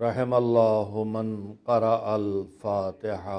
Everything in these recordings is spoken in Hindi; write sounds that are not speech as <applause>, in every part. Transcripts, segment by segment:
रहम अल्लाह मन करा अल फातिहा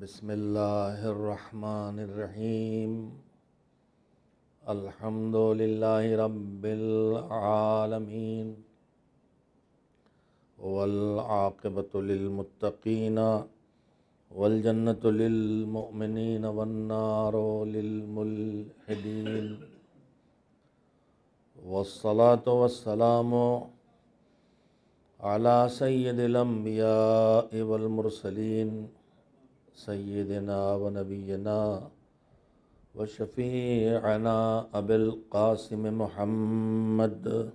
बसमीम अल्हम्दुलिल्लाहि रब्बिल आलमीन वल आक़िबतु लिल मुत्तक़ीन वल जन्नतु लिल मुमिनीन वन नारु लिल मुल्हिदीन वस्सलातु वस्सलामु अला सय्यिदिल सैदना व नबीना व शफ़ीना अबिल कासिम महमद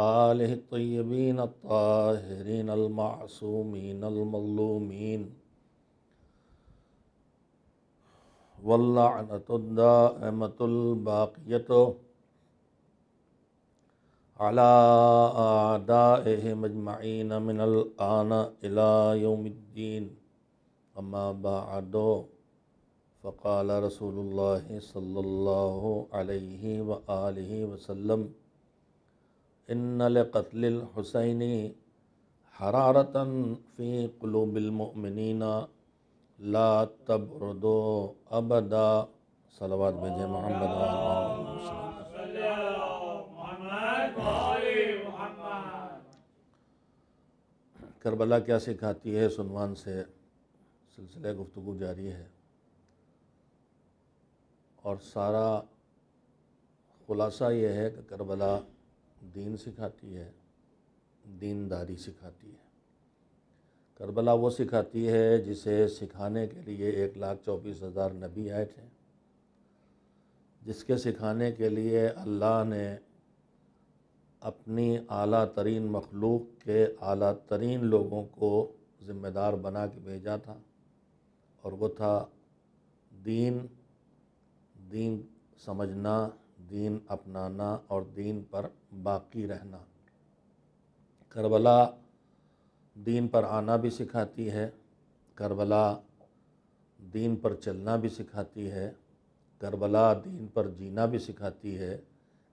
आल तयबीन ताहरीन अलमासूमीन अलमलूमीन वल्लानतुद्दामतुलबाक़ियत अला आदा मिनल आना इलायोमद्दीन अम्मा बादो फ़काल रसूल सल्लल्लाहु अलैहि व आलिहि वसल्लम इन्नल कत्ल हुसैनी हरारतन फ़ी क़लूबिलमिनना ला तब रुदो अबदा सलवाद भेजे मोहम्मद करबला क्या सिखाती है? सुनवान से सिलसिला गुफ्तु जारी है। और सारा ख़ुलासा ये है कि करबला दीन सिखाती है, दीनदारी सिखाती है। करबला वो सिखाती है जिसे सिखाने के लिए एक लाख चौबीस हज़ार नबी आए थे, जिसके सिखाने के लिए अल्लाह ने अपनी आला तरीन मखलूक के आला तरीन लोगों को ज़िम्मेदार बना के भेजा था और वो था दीन दीन समझना, दीन अपनाना और दीन पर बाकी रहना। करबला दीन पर आना भी सिखाती है, करबला दीन पर चलना भी सिखाती है, करबला दीन पर जीना भी सिखाती है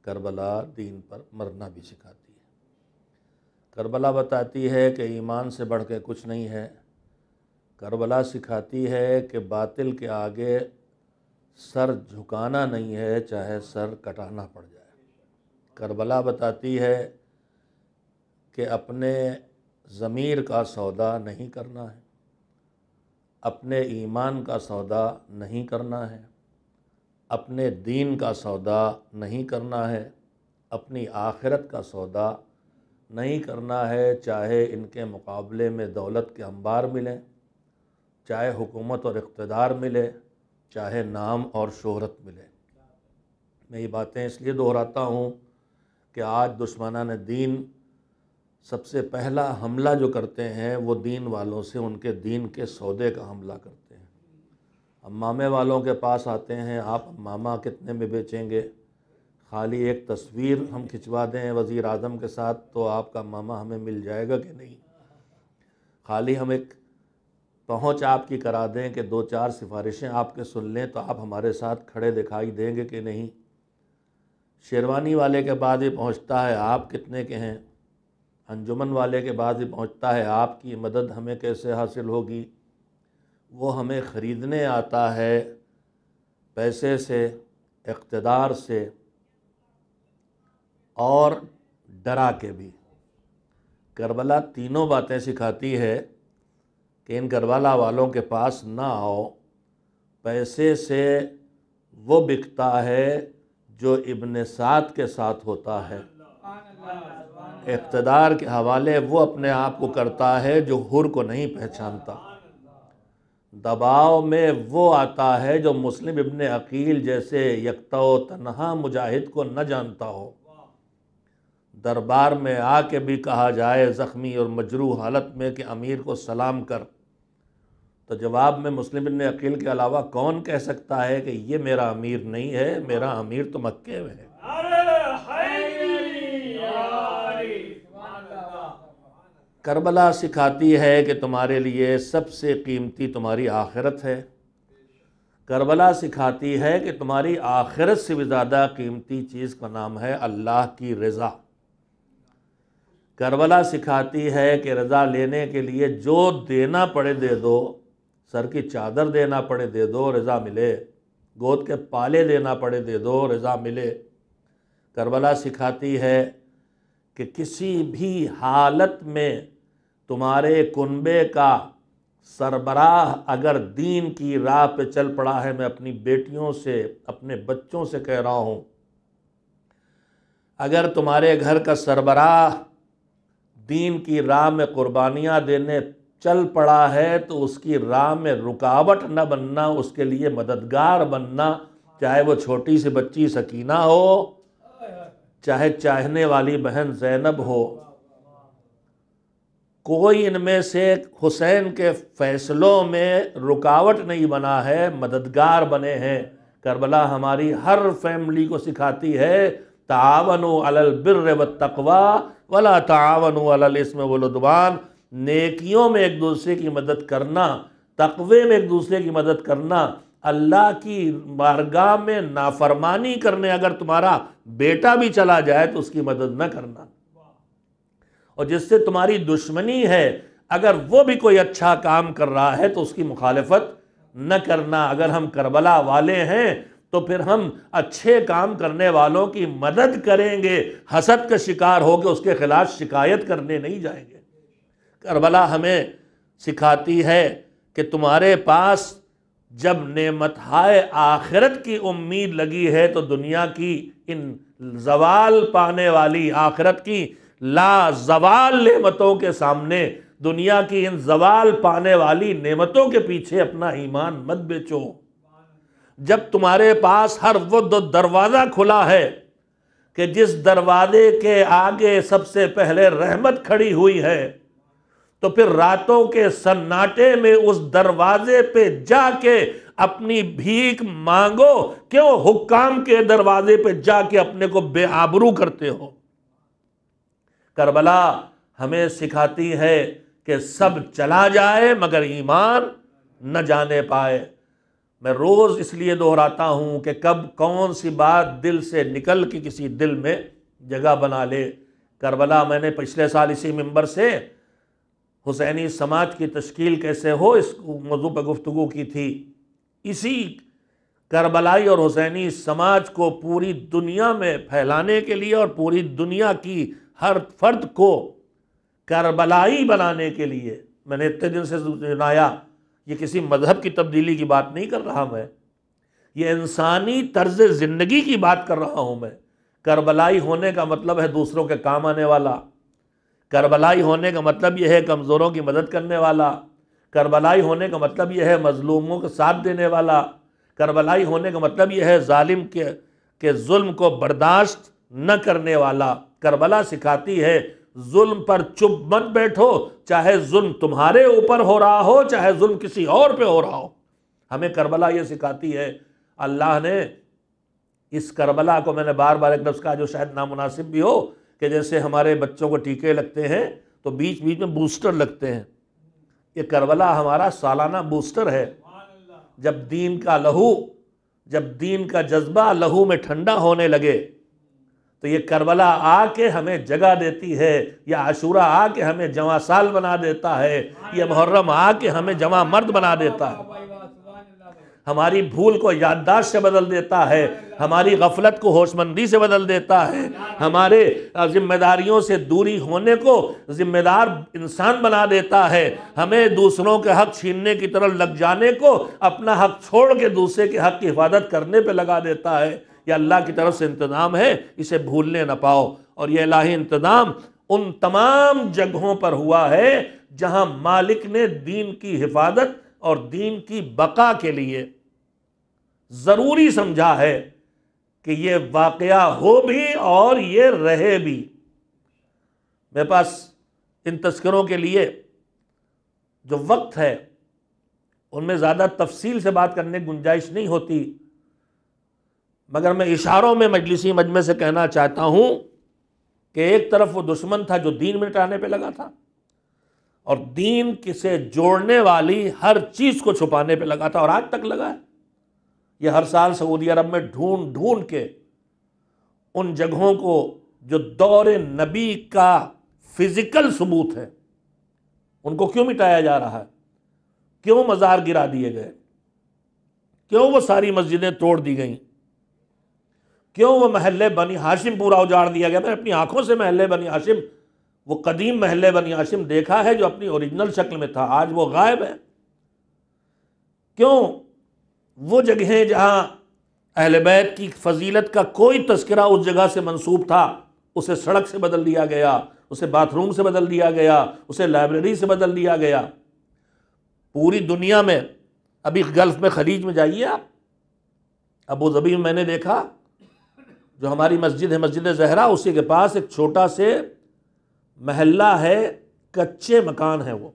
करबला दीन पर मरना भी सिखाती है। करबला बताती है कि ईमान से बढ़ के कुछ नहीं है। करबला सिखाती है कि बातिल के आगे सर झुकाना नहीं है, चाहे सर कटाना पड़ जाए। करबला बताती है कि अपने ज़मीर का सौदा नहीं करना है। अपने ईमान का सौदा नहीं करना है। अपने दीन का सौदा नहीं करना है, अपनी आखिरत का सौदा नहीं करना है, चाहे इनके मुकाबले में दौलत के अंबार मिलें, चाहे हुकूमत और इकतदार मिले, चाहे नाम और शोहरत मिले। मैं ये बातें इसलिए दोहराता हूँ कि आज दुश्मनान दीन सबसे पहला हमला जो करते हैं, वो दीन वालों से उनके दीन के सौदे का हमला करते हैं। अम्मामे वालों के पास आते हैं, आप मामा कितने में बेचेंगे? खाली एक तस्वीर हम खिंचवा दें वज़ी अजम के साथ तो आपका मामा हमें मिल जाएगा कि नहीं? खाली हम एक पहुँच आपकी करा दें कि दो चार सिफारिशें आपके सुन लें तो आप हमारे साथ खड़े दिखाई देंगे कि नहीं? शेरवानी वाले के बाद ही पहुँचता है, आप कितने के हैं? अंजुमन वाले के बाद ही पहुँचता है, आपकी मदद हमें कैसे हासिल होगी? वो हमें ख़रीदने आता है पैसे से, इक़्तदार से और डरा के भी। करबला तीनों बातें सिखाती है कि इन करबला वालों के पास ना आओ। पैसे से वो बिकता है जो इब्न सात के साथ होता है। इकतदार के हवाले वो अपने आप को करता है जो हुर को नहीं पहचानता। दबाव में वो आता है जो मुस्लिम इब्न अकील जैसे यकता तनहा मुजाहिद को न जानता हो। दरबार में आके भी कहा जाए, ज़ख्मी और मजरू हालत में कि अमीर को सलाम कर। तो जवाब में मुस्लिम ने अकील के अलावा कौन कह सकता है कि ये मेरा अमीर नहीं है, मेरा अमीर तो मक्के में है। करबला सिखाती है कि तुम्हारे लिए सबसे कीमती तुम्हारी आखिरत है। करबला सिखाती है कि तुम्हारी आखिरत से भी ज़्यादा कीमती चीज़ का नाम है अल्लाह की रज़ा करबला सिखाती है कि रज़ा लेने के लिए जो देना पड़े दे दो, सर की चादर देना पड़े दे दो रज़ा मिले। गोद के पाले देना पड़े दे दो रज़ा मिले। करबला सिखाती है कि किसी भी हालत में तुम्हारे कुनबे का सरबराह अगर दीन की राह पे चल पड़ा है, मैं अपनी बेटियों से, अपने बच्चों से कह रहा हूँ, अगर तुम्हारे घर का सरबराह दीन की राह में कुर्बानियाँ देने चल पड़ा है तो उसकी राह में रुकावट न बनना, उसके लिए मददगार बनना, चाहे वो छोटी सी बच्ची, सकीना हो, चाहे चाहने वाली बहन जैनब हो कोई इनमें से हुसैन के फ़ैसलों में रुकावट नहीं बना है, मददगार बने हैं। करबला हमारी हर फैमिली को सिखाती है, तावन अलल बिर व तकवा, वला तावन अलल इसम वलुदवान नेकियों में एक दूसरे की मदद करना, तकवे में एक दूसरे की मदद करना, अल्लाह की बारगाह में नाफरमानी करने अगर तुम्हारा बेटा भी चला जाए तो उसकी मदद न करना। और जिससे तुम्हारी दुश्मनी है, अगर वो भी कोई अच्छा काम कर रहा है तो उसकी मुखालफत न करना। अगर हम करबला वाले हैं तो फिर हम अच्छे काम करने वालों की मदद करेंगे। हसद का शिकार होकर उसके खिलाफ शिकायत करने नहीं जाएँगे। करबला हमें सिखाती है कि तुम्हारे पास जब नेमत हाय आखिरत की उम्मीद लगी है तो दुनिया की इन जवाल पाने वाली आखिरत की ला जवाल नेमतों के सामने दुनिया की इन जवाल पाने वाली नेमतों के पीछे अपना ईमान मत बेचो। जब तुम्हारे पास हर वो दरवाज़ा खुला है कि जिस दरवाजे के आगे सबसे पहले रहमत खड़ी हुई है तो फिर रातों के सन्नाटे में उस दरवाजे पे जाके अपनी भीख मांगो। क्यों? हुक्काम के दरवाजे पे जाके अपने को बेआबरू करते हो। करबला हमें सिखाती है कि सब चला जाए, मगर ईमान न जाने पाए। मैं रोज़ इसलिए दोहराता हूँ कि कब कौन सी बात दिल से निकल के किसी दिल में जगह बना ले। करबला मैंने पिछले साल इसी मंबर से हुसैनी समाज की तश्कील कैसे हो, इस मौजू पर गुफ्तु की थी। इसी करबलाई और हुसैनी समाज को पूरी दुनिया में फैलाने के लिए और पूरी दुनिया की हर फर्द को करबलाई बनाने के लिए। मैंने इतने दिन से सुनाया, ये किसी मज़हब की तब्दीली की बात नहीं कर रहा मैं। ये इंसानी तर्ज ज़िंदगी की बात कर रहा हूँ मैं। करबलाई होने का मतलब है दूसरों के काम आने वाला। करबलाई होने का मतलब यह है कमज़ोरों की मदद करने वाला। करबलाई होने का मतलब यह है मज़लूमों का साथ देने वाला। करबलाई होने का मतलब यह है ालिम के के जुल्म को बर्दाश्त न करने वाला। करबला सिखाती है, जुल्म पर चुप मत बैठो, चाहे जुल्म तुम्हारे ऊपर हो रहा हो, चाहे जुल्म किसी और पे हो रहा हो। हमें करबला ये सिखाती है, अल्लाह ने इस करबला को मैंने बार बार एक लफ्ज़ कहा जो शायद नामुनासिब भी हो, कि जैसे हमारे बच्चों को टीके लगते हैं तो बीच बीच में बूस्टर लगते हैं। ये करबला हमारा सालाना बूस्टर है। जब दीन का लहू, जब दीन का जज्बा लहू में ठंडा होने लगे तो ये करबला आके हमें जगह देती है, या आशूरा आके हमें जवा साल बना देता है, ये मुहर्रम आके हमें जवा मर्द बना देता है। हमारी भूल को याददाश्त से बदल देता है, हमारी गफलत को होशमंदी से बदल देता है, हमारे जिम्मेदारियों से दूरी होने को जिम्मेदार इंसान बना देता है। हमें दूसरों के हक छीनने की तरफ़ लग जाने को अपना हक छोड़ के दूसरे के हक की हिफाजत करने पे लगा देता है। यह अल्लाह की तरफ़ से इंतज़ाम है, इसे भूलने ना पाओ। और यह इलाही इंतज़ाम उन तमाम जगहों पर हुआ है, जहाँ मालिक ने दीन की हिफाजत और दीन की बका के लिए ज़रूरी समझा है कि ये वाक़ हो भी और ये रहे भी। मेरे पास इन तस्करों के लिए जो वक्त है, उनमें ज़्यादा तफसील से बात करने की गुंजाइश नहीं होती। मगर मैं इशारों में, मजलिसी मजमे से कहना चाहता हूँ कि एक तरफ़ वो दुश्मन था जो दीन मिटाने पे लगा था और दीन किसे जोड़ने वाली हर चीज़ को छुपाने पे लगा था और आज तक लगा है। ये हर साल सऊदी अरब में ढूंढ ढूंढ के उन जगहों को जो दौर नबी का फ़िज़िकल सबूत है, उनको क्यों मिटाया जा रहा है? क्यों मज़ार गिरा दिए गए? क्यों वो सारी मस्जिदें तोड़ दी गई? क्यों वो महल्ले बनी हाशिम पूरा उजाड़ दिया गया? मैंने अपनी आँखों से महल बनी हाशिम, वो कदीम महल बनी हाशिम देखा है जो अपनी ओरिजिनल शक्ल में था। आज वो गायब है। क्यों वो जगहें जहाँ अहल बैत की फजीलत का कोई तस्करा उस जगह से मंसूब था, उसे सड़क से बदल दिया गया, उसे बाथरूम से बदल दिया गया, उसे लाइब्रेरी से बदल दिया गया। पूरी दुनिया में, अभी गल्फ़ में खलीज में जाइए आप। अबू जबी में मैंने देखा जो हमारी मस्जिद है, मस्जिद जहरा, उसी के पास एक छोटा से महल्ला है, कच्चे मकान है वो।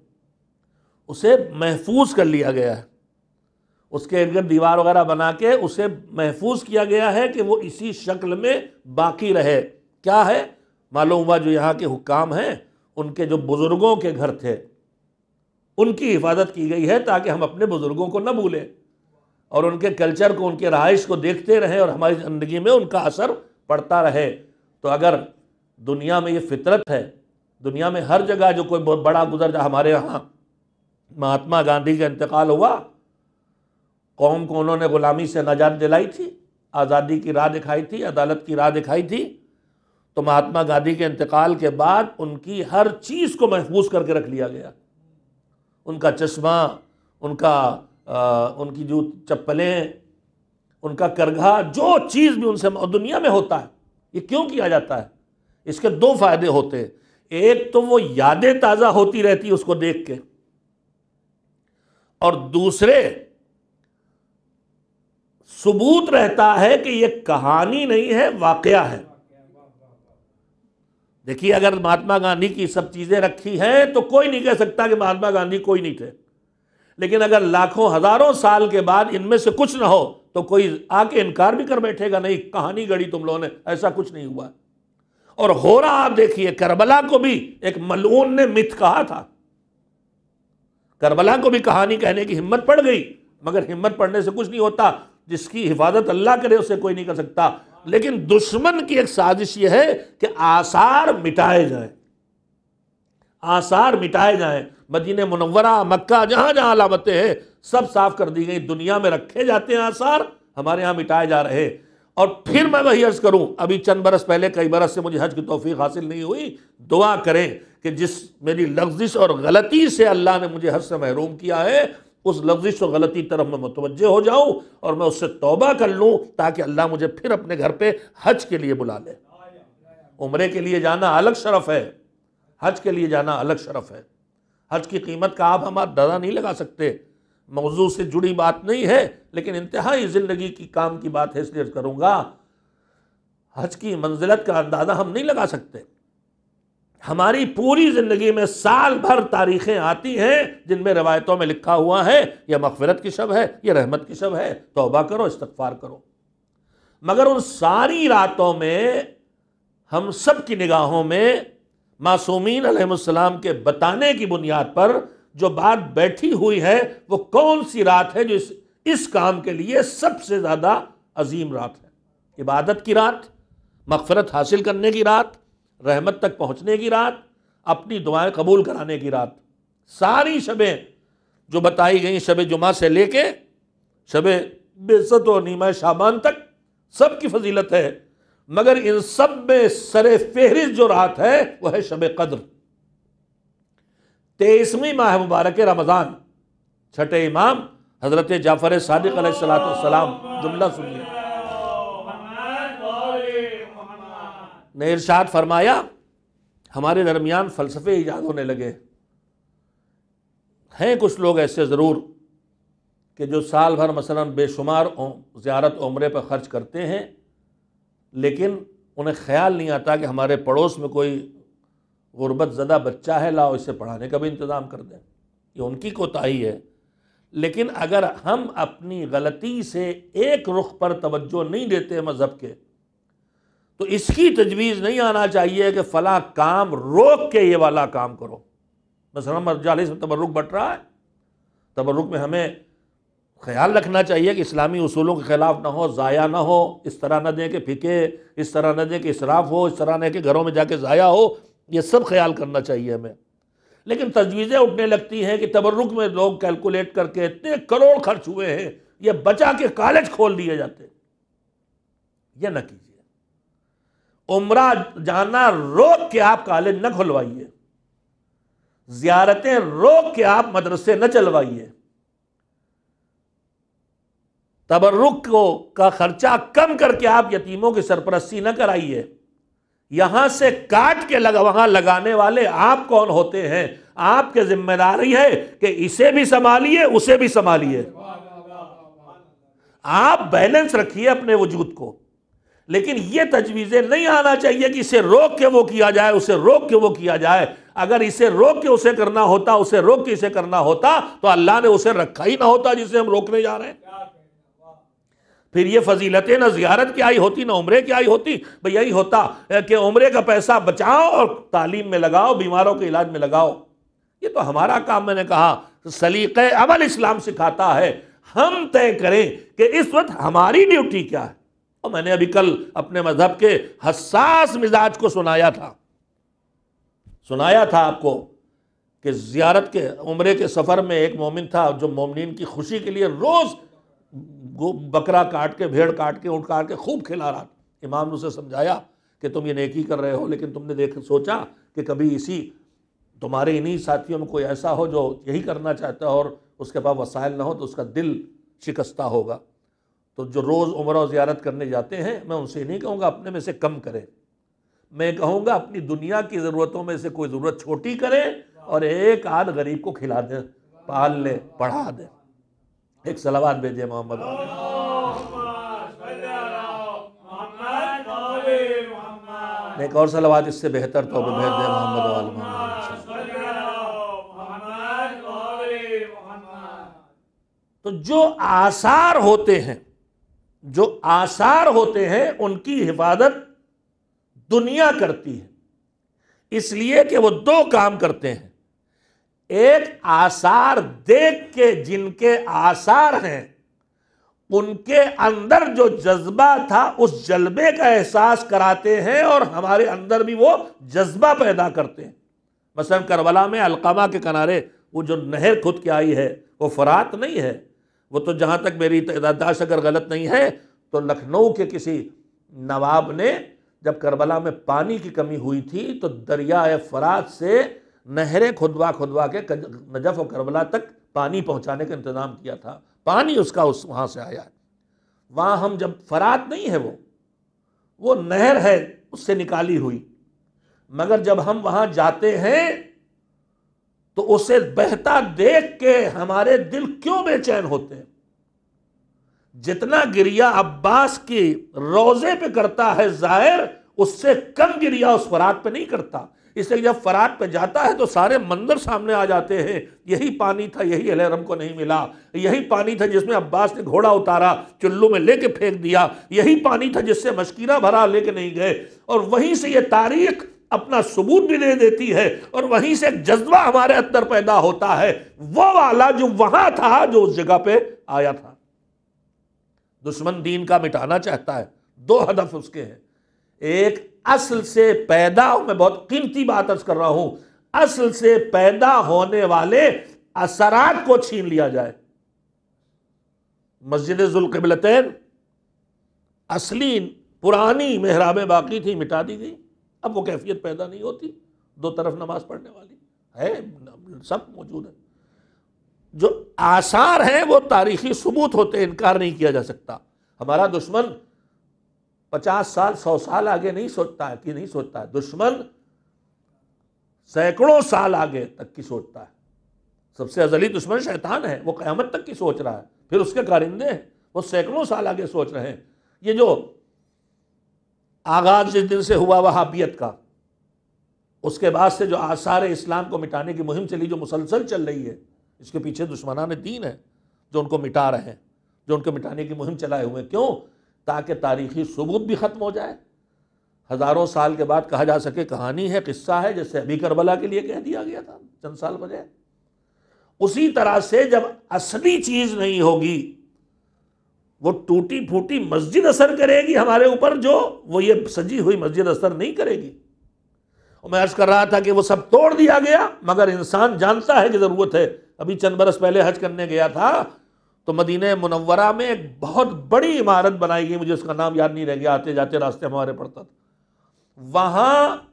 उसे महफूज कर लिया गया है। उसके इर्द गिर्द दीवार वगैरह बना के उसे महफूज किया गया है कि वो इसी शक्ल में बाकी रहे। क्या है? मालूम हुआ जो यहाँ के हुक्काम हैं, उनके जो बुज़ुर्गों के घर थे, उनकी हिफाजत की गई है ताकि हम अपने बुज़ुर्गों को न भूलें। और उनके कल्चर को, उनके रहाइश को देखते रहें और हमारी ज़िंदगी में उनका असर पड़ता रहे। तो अगर दुनिया में ये फितरत है, दुनिया में हर जगह जो कोई बहुत बड़ा गुजर जा, हमारे यहाँ महात्मा गांधी का इंतकाल हुआ, कौम को उन्होंने ग़ुलामी से नजात दिलाई थी, आज़ादी की राह दिखाई थी, अदालत की राह दिखाई थी तो महात्मा गांधी के इंतकाल के बाद उनकी हर चीज़ को महफूज करके रख लिया गया। उनका चश्मा, उनका आ, उनकी जो चप्पलें उनका करघा जो चीज़ भी उनसे दुनिया में होता है ये क्यों किया जाता है? इसके दो फ़ायदे होते हैं। एक तो वो यादें ताज़ा होती रहती है उसको देख के। और दूसरे सबूत रहता है कि ये कहानी नहीं है वाकया है। देखिए अगर महात्मा गांधी की सब चीज़ें रखी हैं तो कोई नहीं कह सकता कि महात्मा गांधी कोई नहीं थे। लेकिन अगर लाखों, हज़ारों साल के बाद इनमें से कुछ ना हो तो कोई आके इनकार भी कर बैठेगा, नहीं, कहानी गढ़ी तुम लोगों ने, ऐसा कुछ नहीं हुआ। और हो रहा, आप देखिए, करबला को भी एक मलून ने मिथ कहा था। करबला को भी कहानी कहने की हिम्मत पड़ गई, मगर हिम्मत पड़ने से कुछ नहीं होता, जिसकी हिफाजत अल्लाह करे, उसे कोई नहीं कर सकता। लेकिन दुश्मन की एक साजिश यह है कि आसार मिटाए जाए। आसार मिटाए जाए। मदीन मुनवरा मक्का, जहाँ जहाँ अलामतें हैं, सब साफ़ कर दी गई। दुनिया में रखे जाते हैं आसार, हमारे यहाँ मिटाए जा रहे और फिर मैं वही अर्ज़ करूँ, अभी चंद बरस पहले, कई बरस से मुझे हज की तोफ़ी हासिल नहीं हुई। दुआ करें कि जिस मेरी लफ्जिश और गलती से अल्लाह ने मुझे हज से महरूम किया है, उस लफ्जिश और गलती तरफ़ मैं मुतवजह हो जाऊँ और मैं उससे तौबा कर लूँ, ताकि अल्लाह मुझे फिर अपने घर पे हज के लिए बुला ले। उम्र के लिए जाना अलग शरफ है। हज के लिए जाना अलग शरफ है। हज की कीमत का आप हमारा दादा नहीं लगा सकते। मौजू से जुड़ी बात नहीं है, लेकिन इंतहाई ज़िंदगी की काम की बात है, इसलिए करूँगा। हज की मंजिलत का अंदाज़ा हम नहीं लगा सकते। हमारी पूरी ज़िंदगी में साल भर तारीखें आती हैं, जिनमें रवायतों में लिखा हुआ है, यह मफफरत की शब है, यह रहमत की शब है, तोबा करो इस्तफार करो। मगर उन सारी रातों में, हम सब की निगाहों में मासूमीन अलैहिस्सलाम के बताने की बुनियाद पर जो बात बैठी हुई है, वो कौन सी रात है जो इस इस काम के लिए सबसे ज़्यादा अजीम रात है? इबादत की रात, मगफरत हासिल करने की रात, रहमत तक पहुँचने की रात, अपनी दुआएँ कबूल कराने की रात। सारी शबें जो बताई गई, शब जुमा से लेके शब बेसत व नीमा शाबान तक, सब की फजीलत है। मगर इन सब में सर फहरिस्त जो रात है, वह है शब कद्र। तेईसवीं माह मुबारक रमज़ान। छठे इमाम हज़रत जाफ़र सादिक सलाम जुमला सुनिए। ने इरशाद फरमाया, हमारे दरमियान फ़लसफ़े ईजाद होने लगे। हैं कुछ लोग ऐसे ज़रूर कि जो साल भर मसलन बेशुमार ज़्यारत उम्र पर ख़र्च करते हैं लेकिन उन्हें ख्याल नहीं आता कि हमारे पड़ोस में कोई गुर्बत ज़दा बच्चा है, लाओ इसे पढ़ाने का भी इंतज़ाम कर दें। ये उनकी कोताही है। लेकिन अगर हम अपनी गलती से एक रुख पर तवज्जो नहीं देते मज़हब के तो इसकी तजवीज़ नहीं आना चाहिए कि फ़ला काम रोक के ये वाला काम करो। मसला मजालिस में तबरुक बट रहा है। तबरुक में हमें ख्याल रखना चाहिए कि इस्लामी असूलों के ख़िलाफ़ ना हो, ज़ाया ना हो, इस तरह न दें कि फ़िके, इस तरह न दें कि इसराफ हो, इस तरह न कि घरों में जाके ज़ाया हो, ये सब ख्याल करना चाहिए हमें। लेकिन तजवीज़ें उठने लगती हैं कि तबरुक में लोग कैलकुलेट करके इतने करोड़ खर्च हुए हैं, ये बचा के कॉलेज खोल दिए जाते। ये न कीजिए। उम्र जाना रोक के आप कॉलेज न खुलवाइए। जियारतें रोक के आप मदरसे न चलवाइए। तबर्रुक को का खर्चा कम करके आप यतीमों की सरपरस्ती न कराइए। यहाँ से काट के लगा, वहाँ लगाने वाले आप कौन होते हैं? आपके ज़िम्मेदारी है कि इसे भी संभालिए, उसे भी संभालिए। आप बैलेंस रखिए अपने वजूद को। लेकिन ये तजवीज़ें नहीं आना चाहिए कि इसे रोक के वो किया जाए, उसे रोक के वो किया जाए। अगर इसे रोक के उसे करना होता, उसे रोक के इसे करना होता तो अल्लाह ने उसे रखा ही ना होता जिसे हम रोकने जा रहे हैं। फिर ये फजीलतें ना जियारत की आई होती, ना उम्र की आई होती। भाई यही होता कि उम्र का पैसा बचाओ और तालीम में लगाओ, बीमारों के इलाज में लगाओ। ये तो हमारा काम, मैंने कहा, सलीक़ अमल इस्लाम सिखाता है। हम तय करें कि इस वक्त हमारी ड्यूटी क्या है। और मैंने अभी कल अपने मज़हब के हसास मिजाज को सुनाया था। सुनाया था आपको कि ज़ियारत के, उम्र के सफ़र में एक मोमिन था, जो मोमिन की खुशी के लिए रोज़ बकरा काट के, भेड़ काट के, ऊँट काट के खूब खिला रहा इमाम ने उसे समझाया कि तुम ये नेकी कर रहे हो, लेकिन तुमने देख, सोचा कि कभी इसी, तुम्हारे इन्हीं साथियों में कोई ऐसा हो जो यही करना चाहता है और उसके पास वसाइल ना हो तो उसका दिल शिकस्ता होगा। तो जो रोज़ उम्र और ज़्यारत करने जाते हैं, मैं उनसे नहीं कहूँगा, अपने में से कम करें। मैं कहूँगा, अपनी दुनिया की ज़रूरतों में से कोई ज़रूरत छोटी करें और एक आध गरीब को खिला दें, पाल लें, पढ़ा दें। एक सलावाद भेजे मोहम्मद। एक और सलावाद इससे बेहतर तो भेज दे मोहम्मद। तो जो आसार होते हैं, जो आसार होते हैं, उनकी हिफाजत दुनिया करती है। इसलिए कि वो दो काम करते हैं। एक आसार देख के जिनके आसार हैं, उनके अंदर जो जज्बा था, उस जज्बे का एहसास कराते हैं और हमारे अंदर भी वो जज्बा पैदा करते हैं। मसलन करबला में अलकामा के किनारे वो जो नहर खुद के आई है, वो फरात नहीं है। वो तो जहाँ तक मेरी यादाश्त अगर गलत नहीं है तो लखनऊ के किसी नवाब ने जब करबला में पानी की कमी हुई थी तो दरिया फरात से नहरें खुदवा खुदवा के नजफ और करबला तक पानी पहुँचाने का इंतज़ाम किया था। पानी उसका उस, वहाँ से आया। वहाँ हम जब फरात नहीं है वो वो नहर है, उससे निकाली हुई। मगर जब हम वहाँ जाते हैं तो उसे बहता देख के हमारे दिल क्यों बेचैन होते हैं? जितना गिरिया अब्बास की रोज़े पे करता है ज़ाहिर, उससे कम गिरिया उस फरात पे नहीं करता। इसलिए जब फरात पे जाता है तो सारे मंदिर सामने आ जाते हैं। यही पानी था, यही अलहरम को नहीं मिला। यही पानी था जिसमें अब्बास ने घोड़ा उतारा, चुल्लू में लेके फेंक दिया। यही पानी था जिससे मशकीरा भरा लेके नहीं गए। और वहीं से ये तारीख अपना सबूत भी दे देती है। और वहीं से एक जज्बा हमारे अंदर पैदा होता है। वो वाला जो वहाँ था, जो उस जगह पे आया था। दुश्मन दीन का मिटाना चाहता है। दो हदफ उसके हैं। एक असल से पैदा, मैं बहुत कीमती बात अर्ज़ कर रहा हूँ, असल से पैदा होने वाले असरात को छीन लिया जाए। मस्जिद जुल्कबिलतैन असली पुरानी मेहराबें बाकी थी, मिटा दी गई। अब वो कैफियत पैदा नहीं होती, दो तरफ़ नमाज़ पढ़ने वाली है, सब मौजूद है। जो आसार हैं, वो तारीखी सबूत होते, इनकार नहीं किया जा सकता। हमारा दुश्मन पचास साल, सौ साल आगे नहीं सोचता है, कि नहीं सोचता है। दुश्मन सैकड़ों साल आगे तक की सोचता है। सबसे अजली दुश्मन शैतान है, वो क़यामत तक की सोच रहा है। फिर उसके कारिंदे हैं, वो सैकड़ों साल आगे सोच रहे हैं। ये जो आगाज़ जिस दिन से हुआ वहाबियत का। उसके बाद से जो आसार इस्लाम को मिटाने की मुहिम चली, जो मुसलसल चल रही है, इसके पीछे दुश्मनान दीन है, जो उनको मिटा रहे हैं, जो उनको मिटाने की मुहिम चलाए हुए क्यों? ताकि तारीखी सबूत भी ख़त्म हो जाए। हज़ारों साल के बाद कहा जा सके कहानी है, किस्सा है, जैसे अभी करबला के लिए कह दिया गया था, चंद साल बजाय उसी तरह से जब असली चीज़ नहीं होगी, वो टूटी फूटी मस्जिद असर करेगी हमारे ऊपर जो, वो ये सजी हुई मस्जिद असर नहीं करेगी। और मैं अर्ज़ कर रहा था कि वो सब तोड़ दिया गया, मगर इंसान जानता है कि ज़रूरत है। अभी चंद बरस पहले हज करने गया था तो मदीने मुनवरा में एक बहुत बड़ी इमारत बनाई गई, मुझे उसका नाम याद नहीं रह गया आते जाते रास्ते हमारे पड़ता था। वहाँ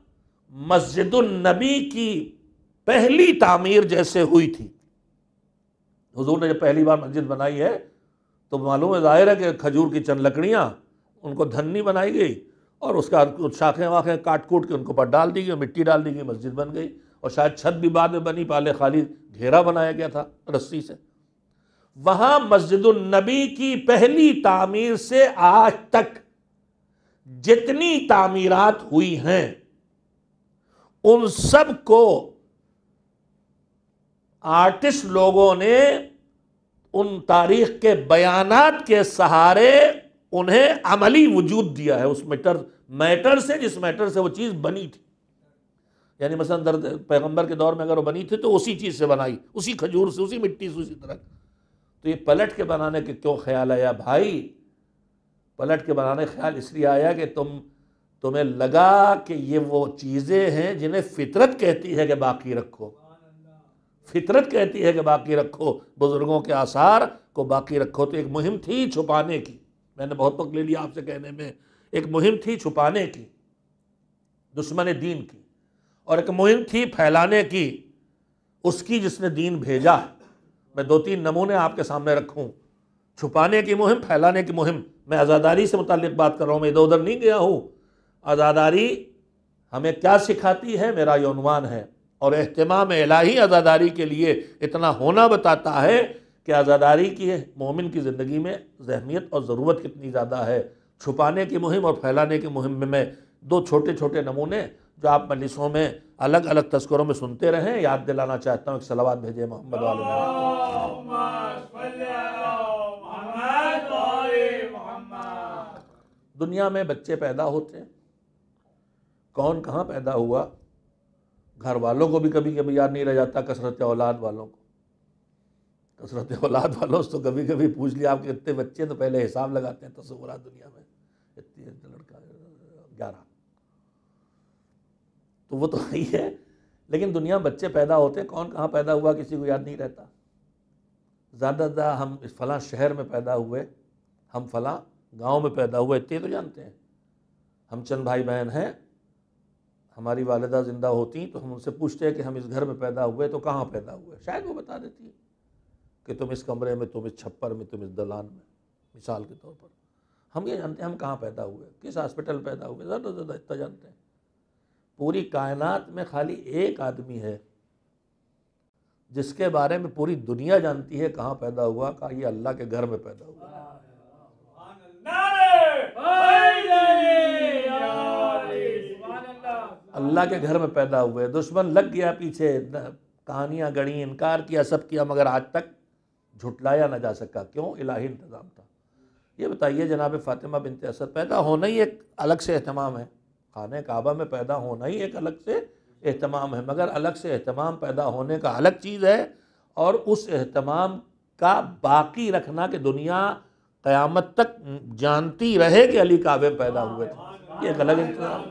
मस्जिदुलनबी की पहली तामीर जैसे हुई थी। हुजूर ने जब पहली बार मस्जिद बनाई है तो मालूम है, ज़ाहिर है कि खजूर की चंद लकड़ियाँ, उनको धन्नी बनाई गई, और उसका कुछ शाखें वाखें काट कूट के उनको पर डाल दी गई, मिट्टी डाल दी गई, मस्जिद बन गई, और शायद छत भी बाद में बनी, पाले खाली घेरा बनाया गया था, रस्सी से। वहाँ मस्जिदुलनबी की पहली तामीर से आज तक जितनी तामीरात हुई हैं, उन सबको आर्टिस्ट लोगों ने उन तारीख के बयानात के सहारे उन्हें अमली वजूद दिया है, उस मैटर मैटर से, जिस मैटर से वो चीज़ बनी थी। यानी मसलन पैगंबर के दौर में अगर वो बनी थी तो उसी चीज़ से बनाई, उसी खजूर से, उसी मिट्टी से, उसी तरह। तो ये पलट के बनाने के क्यों ख्याल आया भाई? पलट के बनाने ख्याल इसलिए आया कि तुम, तुम्हें लगा कि ये वो चीज़ें हैं जिन्हें फितरत कहती है कि बाकी रखो। फितरत कहती है कि बाकी रखो। बुज़ुर्गों के आसार को बाकी रखो। तो एक मुहिम थी छुपाने की। मैंने बहुत वक्त ले लिया आपसे कहने में। एक मुहिम थी छुपाने की, दुश्मन दीन की। और एक मुहिम थी फैलाने की, उसकी जिसने दीन भेजा है। मैं दो तीन नमूने आपके सामने रखूँ। छुपाने की मुहिम, फैलाने की मुहिम। मैं आज़ादारी से मुतल बात कर रहा हूँ, मैं इधर उधर नहीं गया हूँ। आज़ादारी हमें क्या सिखाती है? मेरा यौनवान है। और अहतमाम इलाही आज़ादारी के लिए इतना होना बताता है कि आज़ादारी की मोमिन की ज़िंदगी में जहमियत और ज़रूरत कितनी ज़्यादा है। छुपाने की मुहिम और फैलाने की मुहिम में मैं दो छोटे छोटे नमूने जो आप मलिसों में अलग अलग तस्करों में सुनते रहें, याद दिलाना चाहता हूँ एक सलावाद भेजे मोहम्मद वाले दुनिया में बच्चे पैदा होते हैं। कौन कहाँ पैदा हुआ? घर वालों को भी कभी कभी याद नहीं रह जाता, कसरत औलाद वालों को। कसरत औलाद वालों से तो कभी कभी पूछ लिया, आपके इतने बच्चे तो पहले हिसाब लगाते हैं तस्वुरा दुनिया में। इतनी लड़का, ग्यारह। तो वो तो <laughs> ही है। लेकिन दुनिया बच्चे पैदा होते हैं, कौन कहाँ पैदा हुआ किसी को याद नहीं रहता। ज़्यादा हम इस फलां शहर में पैदा हुए, हम फलां गाँव में पैदा हुए, इतने तो जानते हैं। हम चंद भाई बहन हैं, हमारी वालदा ज़िंदा होती तो हम उनसे पूछते हैं कि हम इस घर में पैदा हुए तो कहाँ पैदा हुए। शायद वो बता देती है कि तुम इस कमरे में, तुम इस छप्पर में, तुम इस दलान में, मिसाल के तौर पर। हम ये जानते हैं हम कहाँ पैदा हुए, किस हॉस्पिटल पैदा हुए, ज़्यादा से ज़्यादा इतना जानते हैं। पूरी कायनात में खाली एक आदमी है, जिसके बारे में पूरी दुनिया जानती है कहाँ पैदा हुआ, कहा ये अल्लाह के घर में पैदा हुआ। अल्लाह के घर में पैदा हुए, दुश्मन लग गया पीछे कहानियाँ गढ़ी, इनकार किया, सब किया, मगर आज तक झुटलाया ना जा सका। क्यों? इलाही इंतज़ाम था। ये बताइए जनाब फ़ातिमा बिनते असद, पैदा होना ही एक अलग से अहतमाम है। खान काबा में पैदा होना ही एक अलग से अहतमाम है, मगर अलग से अहतमाम पैदा होने का अलग चीज़ है और उस अहतमाम का बाकी रखना कि दुनिया क़यामत तक जानती रहे कि अली काबे में पैदा हुए थे। ये एक अलग इंतज़ाम।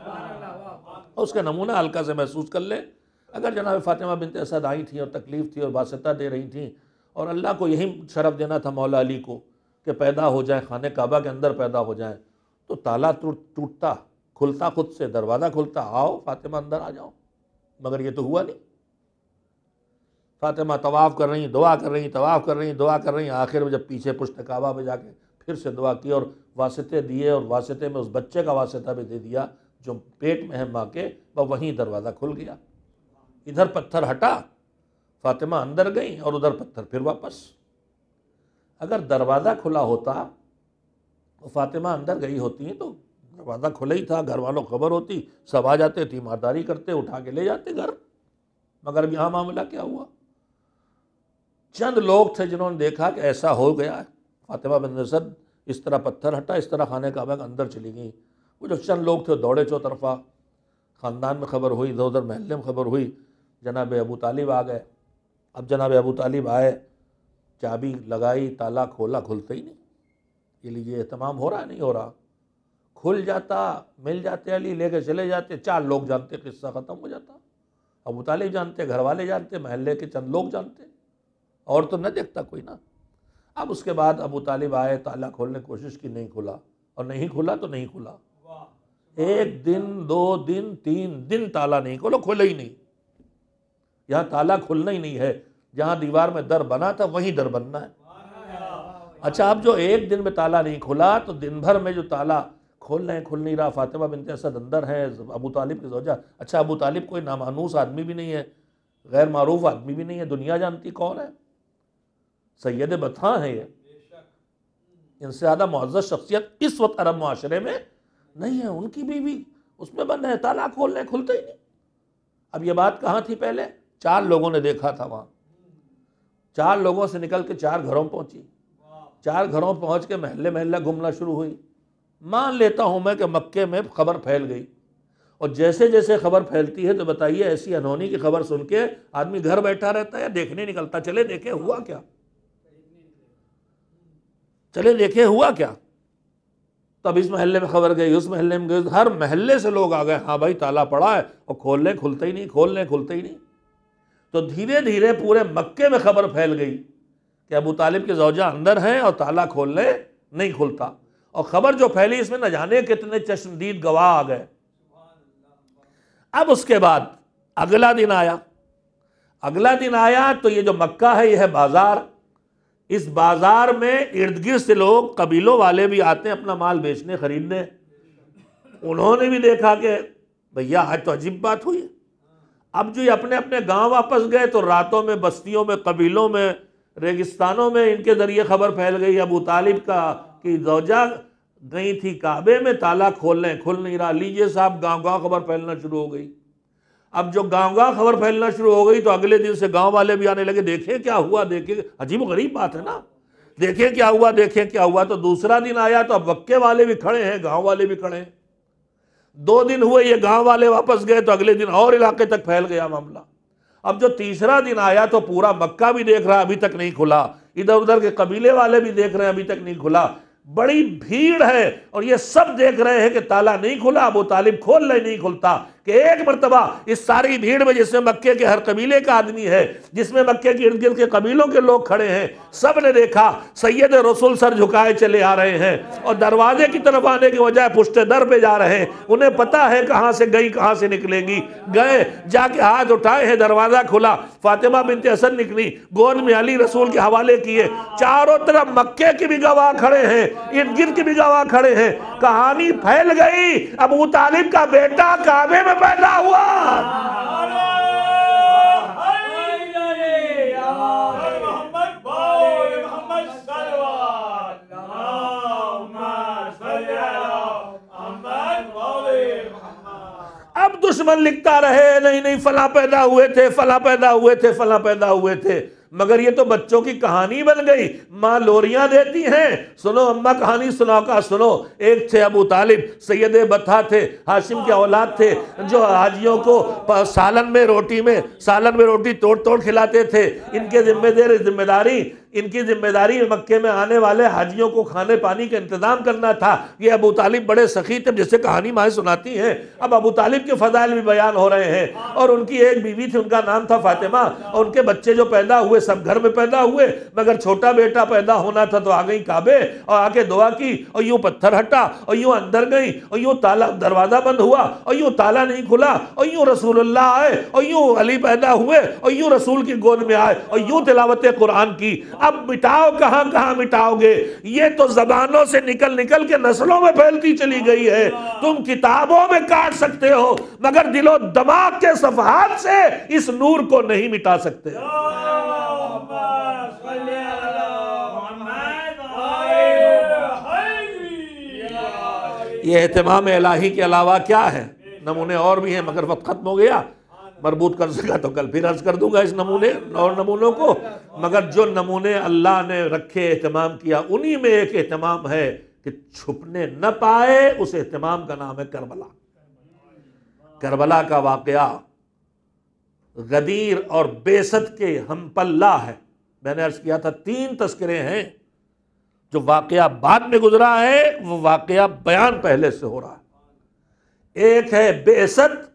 और उसका नमूना हल्का से महसूस कर लें। अगर जनाब फ़ातिमा बिनत असद आई थी और तकलीफ़ थी और बासता दे रही थी और अल्लाह को यही शरफ देना था मौला अली को कि पैदा हो जाए, खाने काबा के अंदर पैदा हो जाए तो ताला टूटता। खुलता खुद से, दरवाज़ा खुलता, आओ, फातिमा अंदर आ जाओ। मगर ये तो हुआ नहीं। फातिमा तवाफ़ कर रही, दुआ कर रही, तवाफ़ कर रही, दुआ कर रही, आखिर में जब पीछे पुष्ट काबा में जाके फिर से दुआ की और वास्ते दिए और वास्ते में उस बच्चे का वास्ता भी दे दिया, जो पेट में है माँ के, वह वहीं दरवाज़ा खुल गया। इधर पत्थर हटा, फातिमा अंदर गई और उधर पत्थर फिर वापस। अगर दरवाज़ा खुला होता तो फातिमा अंदर गई होती तो दरवाज़ा खुला ही था घर वालों खबर होती, सब आ जाते, तीमारदारी करते, उठा के ले जाते घर। मगर अब यहाँ मामला क्या हुआ? चंद लोग थे जिन्होंने देखा कि ऐसा हो गया है। फातिमा बिन नसद इस तरह पत्थर हटा, इस तरह खाने का के अंदर चली गई। वो जो चंद लोग थे दौड़े चौ तरफा ख़ानदान में खबर हुई, इधर उधर महल्ले में खबर हुई, जनाब अबू तालिब आ गए। अब जनाब अबू तालिब आए, चाबी लगाई, ताला खोला, खुलते ही नहीं। ये लीजिए तमाम हो रहा नहीं हो रहा। खुल जाता, मिल जाते अली, लेके चले जाते, चार लोग जानते, किस्सा ख़त्म हो जाता। अबू तालिब जानते घर वाले जानते, महल्ले के चंद लोग जानते। और तो न देखता कोई ना। अब उसके बाद अबू तालिब आए, ताला खोलने की कोशिश की, नहीं खुला। और नहीं खुला तो नहीं खुला। एक दिन, दो दिन, तीन दिन ताला नहीं खोलो, खुला ही नहीं। यहाँ ताला खुलना ही नहीं है। जहाँ दीवार में दर बना था, वहीं दर बनना है। अच्छा अब जो एक दिन में ताला नहीं खुला तो दिन भर में जो ताला खोल रहे हैं, खुल नहीं रहा। फातिमा बिनते असद अंदर है, अबू तालिब की सोचा अच्छा अबू तालिब कोई नामानूस आदमी भी नहीं है गैर मारूफ आदमी भी नहीं है, दुनिया जानती कौन है? सैद बथा है ये। इनसे ज़्यादा मुआज़ शख्सियत इस वक्त अरब माशरे में नहीं है, उनकी बीवी उसमें बंद है, ताला खोलने खुलते ही नहीं। अब ये बात कहाँ थी पहले? चार लोगों ने देखा था वहाँ। चार लोगों से निकल के चार घरों पहुँची। चार घरों पहुँच के महल्ले महल्ला घूमना शुरू हुई। मान लेता हूँ मैं कि मक्के में खबर फैल गई। और जैसे जैसे खबर फैलती है तो बताइए, ऐसी अनहोनी की खबर सुन के आदमी घर बैठा रहता है या देखने निकलता? चले देखे, हुआ क्या? चले देखे, हुआ क्या? तब इस महल्ले में खबर गई, उस महल्ले में गई। हर महल्ले से लोग आ गए हाँ भाई, ताला पड़ा है, और खोलने खुलते ही नहीं, खोलने खुलते ही नहीं। तो धीरे धीरे पूरे मक्के में खबर फैल गई कि अबू तालिब के जौजा अंदर हैं और ताला खोलने नहीं खुलता। और खबर जो फैली इसमें न जाने कितने चश्मदीद गवाह आ गए। अब उसके बाद अगला दिन आया। अगला दिन आया तो ये जो मक्का है, यह है बाज़ार। इस बाज़ार में इर्द गिर्द से लोग, कबीलों वाले भी आते हैं अपना माल बेचने, खरीदने। उन्होंने भी देखा कि भैया, आज तो अजीब बात हुई। अब जो ये अपने अपने गाँव वापस गए तो रातों में, बस्तियों में, कबीलों में, रेगिस्तानों में इनके ज़रिए खबर फैल गई, अबू तालिब का कि जौजा गई थी काबे में, ताला खोल लें, खुल नहीं रहा। लीजिए साहब गाँव गाँव खबर फैलना शुरू हो गई। अब जो गाँव गाँव खबर फैलना शुरू हो गई तो अगले दिन से गाँव वाले भी आने लगे, देखें क्या हुआ, देखे। अजीब गरीब बात है ना। देखे क्या हुआ, देखे क्या हुआ। तो दूसरा दिन आया तो अब वक्के वाले भी खड़े हैं, गाँव वाले भी खड़े हैं। दो दिन हुए, ये गाँव वाले वापस गए तो अगले दिन और इलाके तक फैल गया मामला। अब जो तीसरा दिन आया तो पूरा मक्का भी देख रहा, अभी तक नहीं खुला। इधर उधर के कबीले वाले भी देख रहे हैं, अभी तक नहीं खुला। बड़ी भीड़ है और ये सब देख रहे हैं कि ताला नहीं खुला वो तालिब खोल ले नहीं खुलता। कि एक मरतबा इस सारी भीड़ में जिसमें मक्के के हर कबीले का आदमी है, जिसमें मक्के के इर्द गिर्द के कबीलों के लोग खड़े हैं सबने देखा, सैयद रसुल सर झुकाए चले आ रहे हैं और दरवाजे की तरफ़ आने की बजाय पुष्टे दर पे जा रहे हैं। उन्हें पता है कहाँ से गई, कहाँ से निकलेंगी। गए, जाके हाथ उठाए हैं, दरवाज़ा खुला। फातिमा बिनते हसन निकली, गोद में अली रसूल के हवाले किए। चारों तरफ़ मक्के के भी गवाह खड़े हैं इर्द गिर्द के भी गवाह खड़े हैं। कहानी फैल गई, अबू तालिब का बेटा काबे में पैदा हुआ। अब दुश्मन लिखता रहे, नहीं नहीं, फला पैदा हुए थे, फला पैदा हुए थे, फला पैदा हुए थे। मगर ये तो बच्चों की कहानी बन गई। माँ लोरियाँ देती हैं। सुनो, अम्मा कहानी सुनाओ का, सुनो। एक थे अबू तालिब, सैयद बथा थे, हाशिम के औलाद थे, जो हाजियों को सालन में रोटी में, सालन में रोटी तोड़ तोड़ खिलाते थे। इनके ज़िम्मेदारी ज़िम्मेदारी इनकी ज़िम्मेदारी मक्के में आने वाले हाजियों को खाने पानी का इंतज़ाम करना था। ये अबू तालिब बड़े सखी थे जैसे कहानी माए सुनाती हैं। अब अबू तालिब के फजाइल भी बयान हो रहे हैं। और उनकी एक बीवी थी, उनका नाम था फातिमा। और उनके बच्चे जो पैदा हुए, सब घर में पैदा हुए, मगर छोटा बेटा पैदा होना था तो आ गई काबे और आके दुआ की और यूँ पत्थर हटा और यूँ अंदर गई और यूँ ताला, दरवाज़ा बंद हुआ और यूँ ताला नहीं खुला और यूँ रसूलुल्लाह आए और यूँ अली पैदा हुए और यूँ रसूल की गोद में आए और यूँ तिलावत कुरान की अब मिटाओ कहाँ कहाँ मिटाओगे? ये तो जबानों से निकल निकल के नस्लों में फैलती चली गई है। तुम किताबों में काट सकते हो मगर दिलो दमाग के सफहात से इस नूर को नहीं मिटा सकते। ये अहतमाम इलाही के अलावा क्या है? नमूने और भी हैं मगर वक्त ख़त्म हो गया। मरबूत कर सका तो कल फिर अर्ज़ कर दूँगा इस नमूने और नमूनों को। मगर जो नमूने अल्लाह ने रखे अहतमाम किया, उन्हीं में एक अहतमाम है कि छुपने न पाए, उस अहतमाम का नाम है करबला। करबला का वाक़ गदीर और बेसत के हम पल्ला है। मैंने अर्ज़ किया था, तीन तस्करे हैं जो वाक़ बाद में गुजरा है, वो वाक़ बयान पहले से हो रहा है। एक है बेसत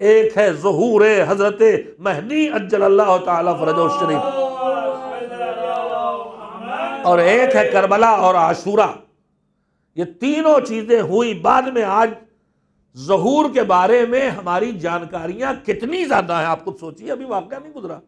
एक है जहूर हज़रत महदी अज्जल फरज शरीफ। और एक है करबला और आशूरा। ये तीनों चीज़ें हुई बाद में आज जहूर के बारे में हमारी जानकारियाँ कितनी ज़्यादा हैं, आप खुद सोचिए, अभी वाक्य नहीं गुजरा।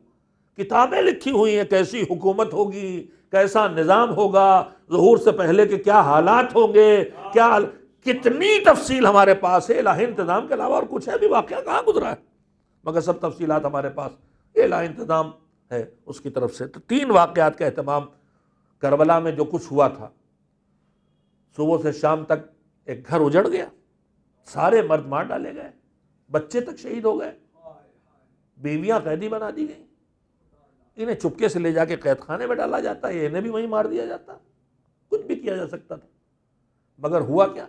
किताबें लिखी हुई हैं, कैसी हुकूमत होगी, कैसा निज़ाम होगा, जहूर से पहले के क्या हालात होंगे, क्या कितनी तफसील हमारे पास है? इलाही इंतज़ाम के अलावा और कुछ है भी? वाक़ कहाँ गुजरा है? मगर सब तफसीलात हमारे पास। ये ला इंतज़ाम है उसकी तरफ़ से। तो तीन वाक़ात का अहतमाम करबला में जो कुछ हुआ था, सुबह से शाम तक एक घर उजड़ गया। सारे मर्द मार डाले गए। बच्चे तक शहीद हो गए। बीवियाँ कैदी बना दी गई। इन्हें चुपके से ले जाके कैद खाने में डाला जाता है। इन्हें भी वहीं मार दिया जाता। कुछ भी किया जा सकता था। मगर हुआ क्या?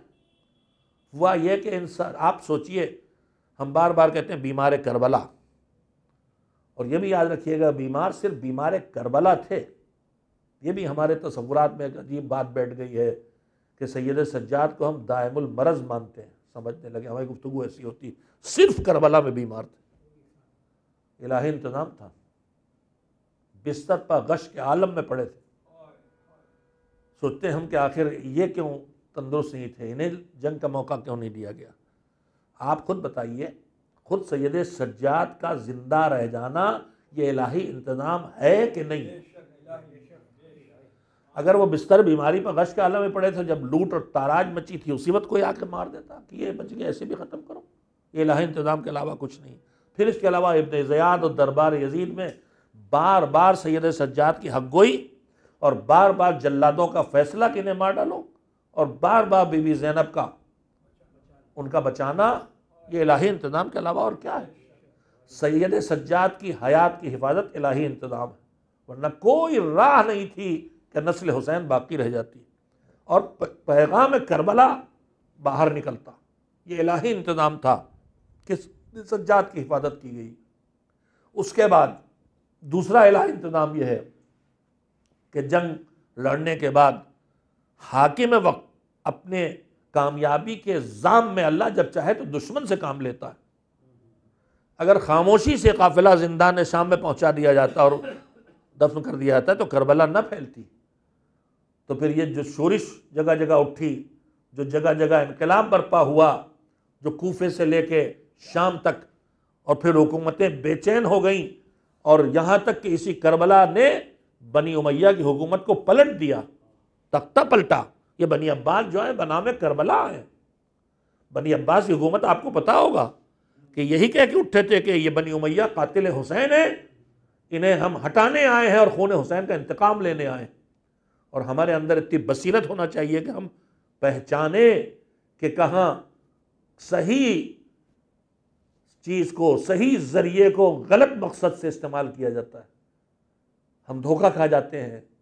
हुआ यह कि इंसान, आप सोचिए, हम बार बार कहते हैं बीमार करबला। और यह भी याद रखिएगा, बीमार सिर्फ़ बीमार करबला थे। ये भी हमारे तस्वुरात में एक अजीब बात बैठ गई है कि सैद सज्जाद को हम दायमुल मरज मानते हैं। समझने लगे, हमारी गुफ्तु ऐसी होती, सिर्फ़ करबला में बीमार थे। इलाही इंतज़ाम था। बिस्तर पर गश के आलम में पड़े थे। सोचते हम कि आखिर ये क्यों तंदुरुस्त नहीं थे। इन्हें जंग का मौका क्यों नहीं दिया गया? आप खुद बताइए, खुद सैद सज्जाद का ज़िंदा रह जाना ये इलाही इंतज़ाम है कि नहीं? अगर वो बिस्तर बीमारी पर गश के आलम में पड़े थे, जब लूट और ताराज मची थी, उसी वक्त कोई आके मार देता कि ये बच गया ऐसे भी ख़त्म करो। ये इलाही इंतज़ाम के अलावा कुछ नहीं। फिर इसके अलावा इबन ज़याद और दरबार यजीद में बार बार सैद सज्जाद की हक गोई और बार बार जल्लादों का फैसला कि इन्हें मार डालो। और बार बार बीबी जैनब का, उनका बचाना, ये इलाही इंतज़ाम के अलावा और क्या है? सैद सज्जाद की हयात की हिफाजत इलाही इंतज़ाम है। वरना कोई राह नहीं थी कि नस्ल हुसैन बाकी रह जाती और पैगाम करबला बाहर निकलता। ये इलाही इंतज़ाम था कि सज्जाद की हिफाजत की गई। उसके बाद दूसरा इलाही इंतज़ाम यह है कि जंग लड़ने के बाद हाकिम वक्त अपने कामयाबी के जाम में अल्लाह जब चाहे तो दुश्मन से काम लेता है। अगर खामोशी से काफिला ज़िंदा ने शाम में पहुँचा दिया जाता और दफन कर दिया जाता तो करबला न फैलती। तो फिर ये जो शोरिश जगह जगह उठी, जो जगह जगह इनकलाब बरपा हुआ, जो कोफे से लेके शाम तक, और फिर हुकूमतें बेचैन हो गईं, और यहाँ तक कि इसी करबला ने बनी उमैया की हुकूमत को पलट दिया। तख्ता पलटा। ये बनी अब्बास जो है, बनाम करबला है। बनी अब्बास की हुकूमत आपको पता होगा कि यही कह के उठे थे कि ये बनी उमैया कातिल हुसैन है। इन्हें हम हटाने आए हैं और खून हुसैन का इंतकाम लेने आए और हमारे अंदर इतनी बसीरत होना चाहिए कि हम पहचाने कि कहाँ सही चीज़ को, सही ज़रिए को गलत मकसद से इस्तेमाल किया जाता है। हम धोखा खा जाते हैं।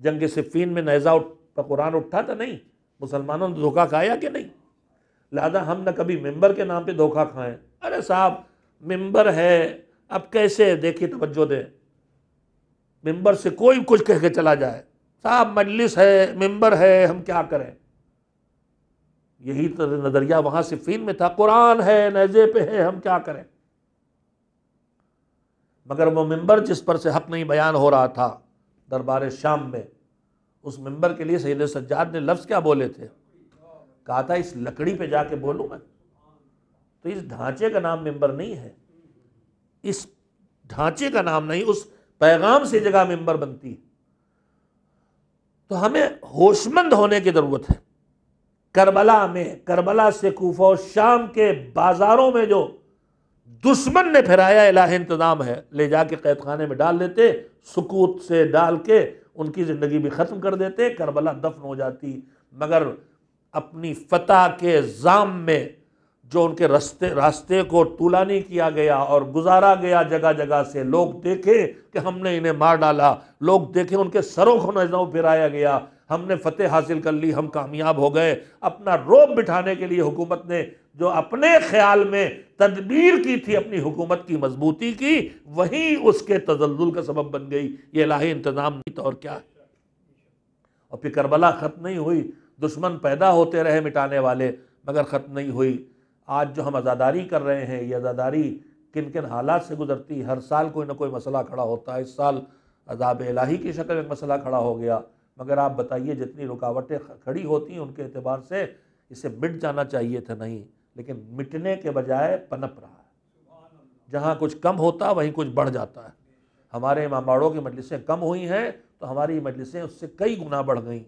जंग सिफीन में नैज़ा पर कुरान उठा था? नहीं। मुसलमानों ने धोखा खाया कि नहीं? लिहाजा हम न कभी मेंबर के नाम पे धोखा खाएँ। अरे साहब, मेंबर है। अब कैसे? देखिए तवज्जो दें। मेंबर से कोई कुछ कह के चला जाए। साहब, मजलिस है, मेंबर है, हम क्या करें? यही तो नज़रिया वहाँ सिफीन में था। कुरान है, नज़े पे है, हम क्या करें? मगर वो मेंबर जिस पर से हक नहीं बयान हो रहा था दरबार शाम में, उस मेंबर के लिए सैद सज्जाद ने लफ्ज़ क्या बोले थे? कहा था, इस लकड़ी पे जाके बोलूँ मैं। तो इस ढांचे का नाम मेंबर नहीं है। इस ढांचे का नाम नहीं, उस पैगाम से जगह मेंबर बनती है। तो हमें होशमंद होने की ज़रूरत है। करबला में, करबला से कूफा शाम के बाज़ारों में जो दुश्मन ने फिराया इलाह इंतज़ाम है, ले जाके कैद खाने में डाल देते सुकूत से डाल के उनकी ज़िंदगी भी ख़त्म कर देते करबला दफन हो जाती। मगर अपनी फतह के जाम में जो उनके रास्ते रास्ते को तूलानी किया गया और गुजारा गया जगह जगह से, लोग देखे कि हमने इन्हें मार डाला। लोग देखे उनके सरों को नज़रों फिराया गया। हमने फतेह हासिल कर ली, हम कामयाब हो गए। अपना रोब बिठाने के लिए हुकूमत ने जो अपने ख्याल में तदबीर की थी, अपनी हुकूमत की मजबूती की, वही उसके तजल्जुल का सबब बन गई। ये लाही इंतज़ाम नहीं तो और क्या है? और फिर करबला ख़त्म नहीं हुई, दुश्मन पैदा होते रहे मिटाने वाले, मगर ख़त्म नहीं हुई। आज जो हम आज़ादारी कर रहे हैं, ये आज़ादारी किन किन हालात से गुजरती हर साल कोई ना कोई मसला खड़ा होता है। इस साल अजाब इलाही की शक्ल में मसला खड़ा हो गया। मगर आप बताइए, जितनी रुकावटें खड़ी होती हैं, उनके अतबार से इसे मिट जाना चाहिए था नहीं? लेकिन मिटने के बजाय पनप रहा है। जहाँ कुछ कम होता, वहीं कुछ बढ़ जाता है। हमारे इमाम बाड़ों की मजलिसें कम हुई हैं तो हमारी मजलिसें उससे कई गुना बढ़ गई।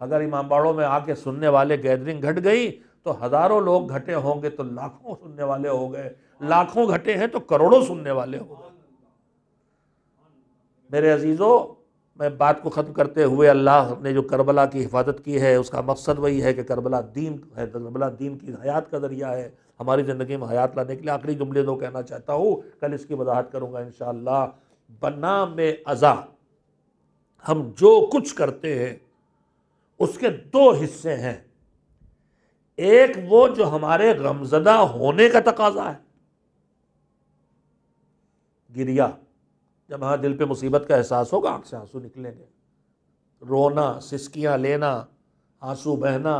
अगर इमाम बाड़ों में आके सुनने वाले गैदरिंग घट गई तो हज़ारों लोग घटे होंगे तो लाखों सुनने वाले हो गए। लाखों घटे हैं तो करोड़ों सुनने वाले हो गए। मेरे अजीज़ों मैं बात को ख़त्म करते हुए अल्लाह ने जो करबला की हिफाजत की है, उसका मकसद वही है कि करबला दीन है, करबला दीन की हयात का ज़रिया है। हमारी ज़िंदगी में हयात लाने के लिए आखिरी जुमले दो कहना चाहता हूँ। कल इसकी वजाहत करूँगा इन बना में अज़ा। हम जो कुछ करते हैं, उसके दो हिस्से हैं। एक वो जो हमारे गमजदा होने का तकाजा है। गिरिया। जब हाँ दिल पे मुसीबत का एहसास होगा आँख से आँसू निकलेंगे। रोना सिसकियाँ लेना आँसू बहना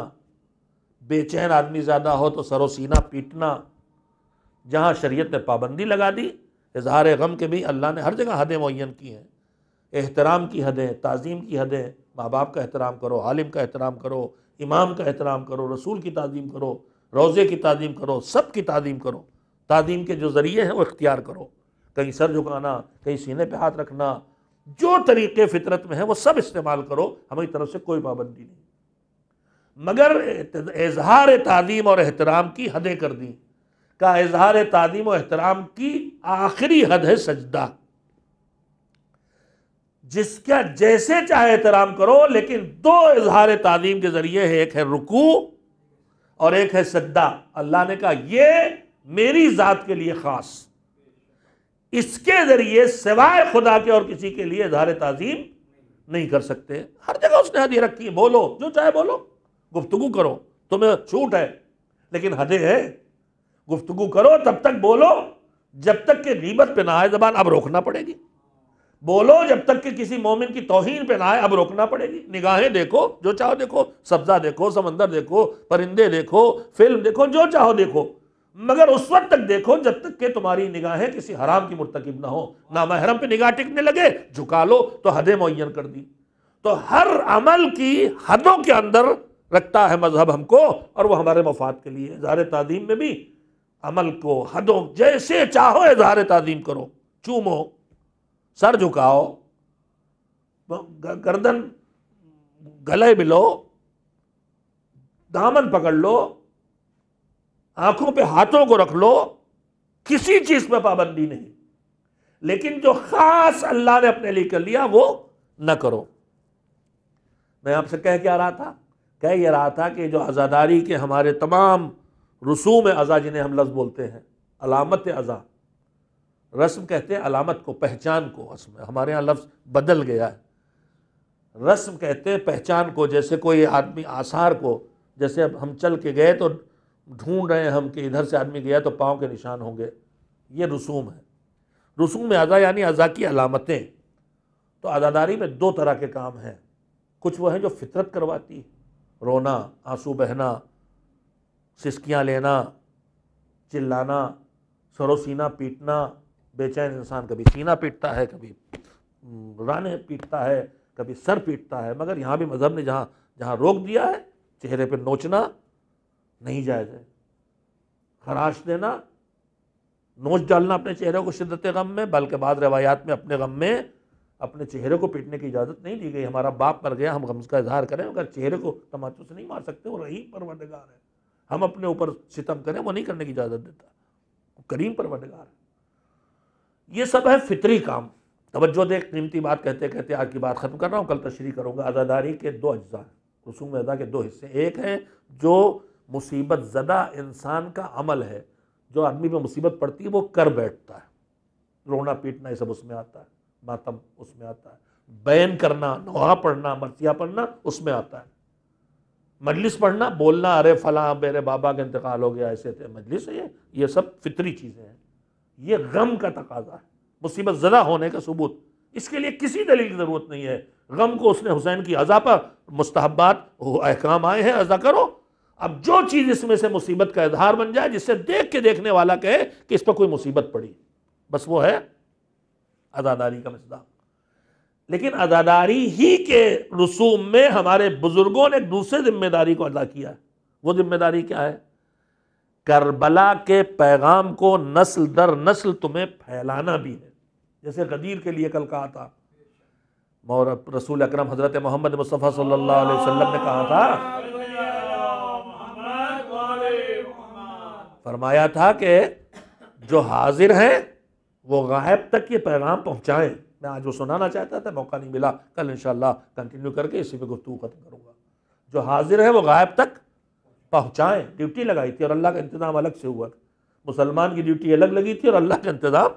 बेचैन आदमी ज़्यादा हो तो सरो सीना पीटना जहाँ शरीयत ने पाबंदी लगा दी इजहार गम के भी अल्लाह ने हर जगह हदें मुन की हैं। एहतराम की हदें तज़ीम की हदें माँ बाप का एहतराम करो आलिम का एहतराम करो इमाम का एहतराम करो रसूल की ताज़ीम करो रोज़े की ताज़ीम करो सब की ताज़ीम करो। ताज़ीम के जो ज़रिए हैं वो इख्तियार करो। कहीं सर झुकाना, कहीं सीने पे हाथ रखना, जो तरीके फितरत में है, वो सब इस्तेमाल करो, हमारी तरफ़ से कोई पाबंदी नहीं। मगर इजहार तालीम और एहतराम की हदें कर दी। का इजहार तालीम और एहतराम की आखिरी हद है सजदा। जिसका जैसे चाहे एहतराम करो, लेकिन दो इजहार तालीम के ज़रिए है, एक है रुकू और एक है सजदा। अल्लाह ने कहा यह मेरी ज़ात के लिए ख़ास। इसके ज़रिए सिवाय खुदा के और किसी के लिए इजहार तज़ीम नहीं कर सकते। हर जगह उसने हद हदी रखी है, बोलो, जो चाहे बोलो। गुफ्तगु करो, तुम्हें छूट है, लेकिन हदे है। गुफ्तगु करो, तब तक बोलो, जब तक कि गीबत पे ना आए जबान, अब रोकना पड़ेगी। बोलो, जब तक कि किसी मोमिन की तोहिन पे ना आए, अब रोकना पड़ेगी। निगाहें देखो, जो चाहो देखो, सब्जा देखो, समंदर देखो, परिंदे देखो, फ़िल्म देखो, जो चाहो देखो। मगर उस वक्त तक देखो, जब तक कि तुम्हारी निगाहें किसी हराम की मुर्तकब ना हो, ना महरम पे निगाह टिकने लगे, झुका लो तो हदें मुन कर दी। तो हर अमल की हदों के अंदर रखता है मज़हब हमको, और वो हमारे मफाद के लिए इजहार तदीम में भी अमल को हदों जैसे चाहो इजहार तदीम करो। चूमो, सर झुकाओ गर्दन गले मिलो, दामन पकड़ लो आँखों पे हाथों को रख लो, किसी चीज़ पर पाबंदी नहीं। लेकिन जो खास अल्लाह ने अपने लिए कर लिया, वो न करो। मैं आपसे कह क्या रहा था? कह ये रहा था कि जो आज़ादारी के हमारे तमाम रसूम अज़ा, जिन्हें हम लफ्ज़ बोलते हैं, अलामत अज़ा, रस्म कहते हैं अलामत को, पहचान को रस्म हमारे यहाँ लफ्ज़ बदल गया है। रस्म कहते हैं पहचान को, जैसे कोई आदमी आसार को, जैसे अब हम चल के गए तो ढूंढ रहे हैं हम कि इधर से आदमी गया तो पाँव के निशान होंगे। ये रसूम है। रसूम में अज़ा यानी अज़ा की अलामतें। तो अदादारी में दो तरह के काम हैं। कुछ वो हैं जो फितरत करवाती है। रोना, आँसू बहना, सिसकियाँ लेना, चिल्लाना सरो सीना पीटना। बेचैन इंसान कभी सीना पीटता है, कभी राने पीटता है, कभी सर पीटता है। मगर यहाँ भी मज़हब ने जहाँ जहाँ रोक दिया है, चेहरे पर नोचना नहीं जायज़ है। खराश देना नोच डालना अपने चेहरे को शिद्दत गम में, बल्कि बाद रवायात में अपने गम में अपने चेहरे को पीटने की इजाज़त नहीं दी गई। हमारा बाप मर गया, हम गम का इजहार करें, अगर चेहरे को तमाचू से नहीं मार सकते, वो रहीम परवरदिगार है। हम अपने ऊपर सितम करें, वो नहीं करने की इजाज़त देता। वो करीम परवरदिगार है। ये सब है फितरी काम। तवज्जो देख कीमती बात कहते कहते आज की बात ख़त्म कर रहा हूँ, कल तशरी करूँगा। आज़ादारी के दो अज्जा रसूम अदा के दो हिस्से। एक है जो मुसीबत ज़दा इंसान का अमल है, जो आदमी पर मुसीबत पड़ती है, वो कर बैठता है। रोना पीटना ये सब उसमें आता है, मातम उसमें आता है। बैन करना नोहा पढ़ना, मरसिया पढ़ना उसमें आता है। मजलिस पढ़ना, बोलना, अरे फला मेरे बाबा का इंतकाल हो गया, ऐसे थे। मजलिस ये ये सब फितरी चीज़ें हैं। ये गम का तकाजा है। मुसीबत ज़दा होने का सबूत। इसके लिए किसी दलील की ज़रूरत नहीं है। गम को उसने हुसैन की अज़ा पर मुस्तहबात अहकाम आए हैं, अज़ा करो। अब जो चीज़ इसमें से मुसीबत का इजहार बन जाए, जिससे देख के देखने वाला कहे कि इस पर कोई मुसीबत पड़ी, बस वो है अजादारी का मिसदा लेकिन अजादारी ही के रसूम में हमारे बुज़ुर्गों ने दूसरे ज़िम्मेदारी को अदा किया वो ज़िम्मेदारी क्या है? करबला के पैगाम को नस्ल दर नस्ल तुम्हें फैलाना भी है। जैसे गदीर के लिए कल कहा था, मौर रसूल अकरम हज़रत मोहम्मद मुस्तफ़ा सल्लल्लाहु अलैहि वसल्लम ने कहा था फरमाया था कि जो हाजिर हैं, वो गायब तक ये पैगाम पहुँचाएँ। मैं आज वो सुनाना चाहता था, मौका नहीं मिला। कल इंशाल्लाह कंटिन्यू करके इसी पे गुफ्तु ख़त्म करूँगा। जो हाजिर है, वो गायब तक पहुँचाएँ। ड्यूटी लगाई थी और अल्लाह का इंतज़ाम अलग से हुआ था। मुसलमान की ड्यूटी अलग लगी थी और अल्लाह का इंतज़ाम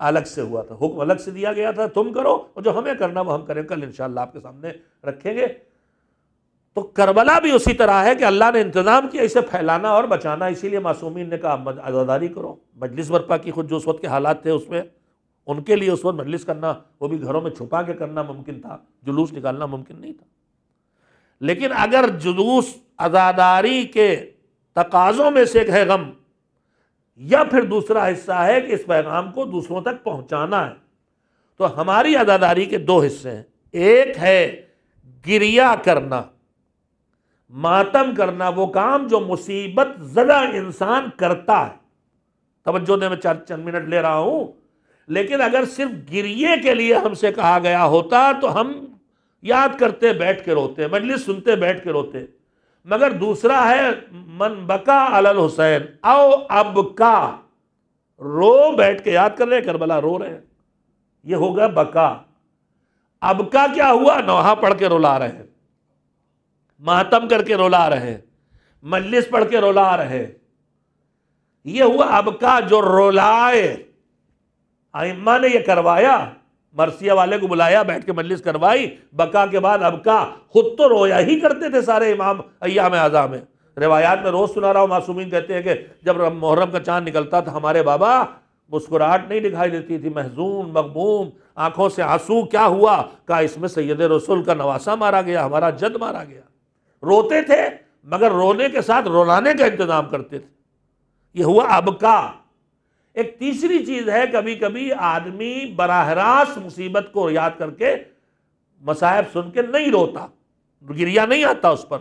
अलग से हुआ था। हुक्म अलग से दिया गया था, तुम करो और जो हमें करना वो हम करें। कल इंशाल्लाह आपके सामने रखेंगे। तो करबला भी उसी तरह है कि अल्लाह ने इंतज़ाम किया, इसे फैलाना और बचाना। इसीलिए मासूमीन ने कहा आज़ादारी करो। मजलिस बर्पा की खुद जो उस वक्त के हालात थे उसमें, उनके लिए उस वक्त मजलिस करना, वो भी घरों में छुपा के करना मुमकिन था। जुलूस निकालना मुमकिन नहीं था। लेकिन अगर जुलूस, आज़ादारी के तकाज़ों में से एक है गम, या फिर दूसरा हिस्सा है कि इस पैगाम को दूसरों तक पहुंचाना है तो हमारी आज़ादारी के दो हिस्से हैं। एक है गिरिया करना। मातम करना, वो काम जो मुसीबत ज़दा इंसान करता है। तवज्जो दे मैं चार, चंद मिनट ले रहा हूँ। लेकिन अगर सिर्फ़ गिरिए के लिए हमसे कहा गया होता तो हम याद करते, बैठ के रोते, मजलिस सुनते, बैठ के रोते। मगर दूसरा है, मन बका अलल हुसैन, आओ अब का। रो बैठ के, याद कर रहे करबला रो रहे हैं। ये होगा बका। अब का क्या हुआ? नौहा पढ़ के रुला रहे हैं। मातम करके रुला रहे मजलिस पढ़ के रुला रहे ये हुआ अब का जो रोलाए। आइम्मा ने ये करवाया, मरसिया वाले को बुलाया, बैठ के मजलिस करवाई, बका के बाद अब का खुद तो रोया ही करते थे सारे इमाम अयाम आज़ा में रिवायात में रोज़ सुना रहा हूँ, मासूमीन कहते हैं कि जब मुहर्रम का चाँद निकलता था, हमारे बाबा मुस्कुराहट नहीं दिखाई देती थी, महजून मकबूम आँखों से आँसू, क्या हुआ? का इसमें सैयद रसुल का नवासा मारा गया, हमारा जद मारा गया। रोते थे, मगर रोने के साथ रोलाने का इंतज़ाम करते थे। ये हुआ अब का। एक तीसरी चीज़ है कभी कभी आदमी बराह रास्त मुसीबत को याद करके मसायब सुन के नहीं रोता, गिरिया नहीं आता उस पर।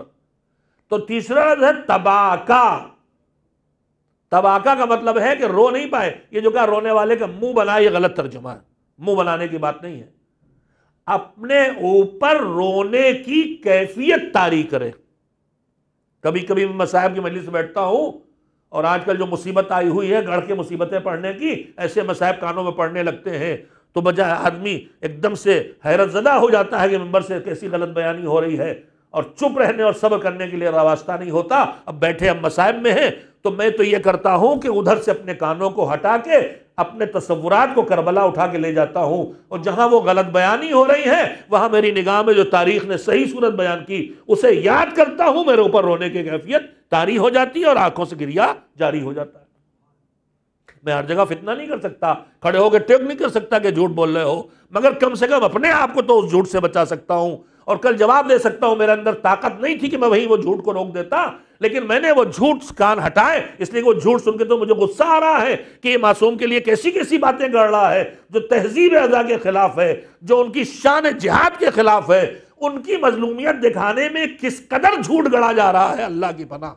तो तीसरा है तबाका। तबाका का मतलब है कि रो नहीं पाए। ये जो कहा रोने वाले का मुँह बना, ये गलत तर्जुमा है। मुँह बनाने की बात नहीं है। अपने ऊपर रोने की कैफियत तारी करे। कभी कभी मैं मसाहब की मजलिस बैठता हूँ और आजकल जो मुसीबत आई हुई है, गढ़ के मुसीबतें पढ़ने की, ऐसे मसाहब कानों में पढ़ने लगते हैं तो बजाय आदमी एकदम से हैरत ज़दा हो जाता है कि मंबर से कैसी गलत बयानी हो रही है और चुप रहने और सब्र करने के लिए रास्ता नहीं होता। अब बैठे हम मसाहब में हैं तो मैं तो ये करता हूँ कि उधर से अपने कानों को हटा के अपने तस्वुरात को करबला उठा के ले जाता हूँ। और जहाँ वो गलत बयानी हो रही है, वहाँ मेरी निगाह में जो तारीख ने सही सूरत बयान की, उसे याद करता हूँ मेरे ऊपर रोने की कैफियत। तारी हो जाती है और आँखों से गिरिया जारी हो जाता है। मैं हर जगह फितना नहीं कर सकता। खड़े होकर टेक नहीं कर सकता कि झूठ बोल रहे हो। मगर कम से कम अपने आप को तो उस झूठ से बचा सकता हूँ। और कल जवाब दे सकता हूँ, मेरे अंदर ताकत नहीं थी कि मैं वही वो झूठ को रोक देता। लेकिन मैंने वो झूठ कान हटाए, इसलिए वो झूठ सुन के तो मुझे गुस्सा आ रहा है कि ये मासूम के लिए कैसी कैसी बातें कर रहा है, जो तहजीब अदा के खिलाफ है, जो उनकी शान जिहाद के खिलाफ है, उनकी मजलूमियत दिखाने में किस कदर झूठ गढ़ा जा रहा है? अल्लाह की पना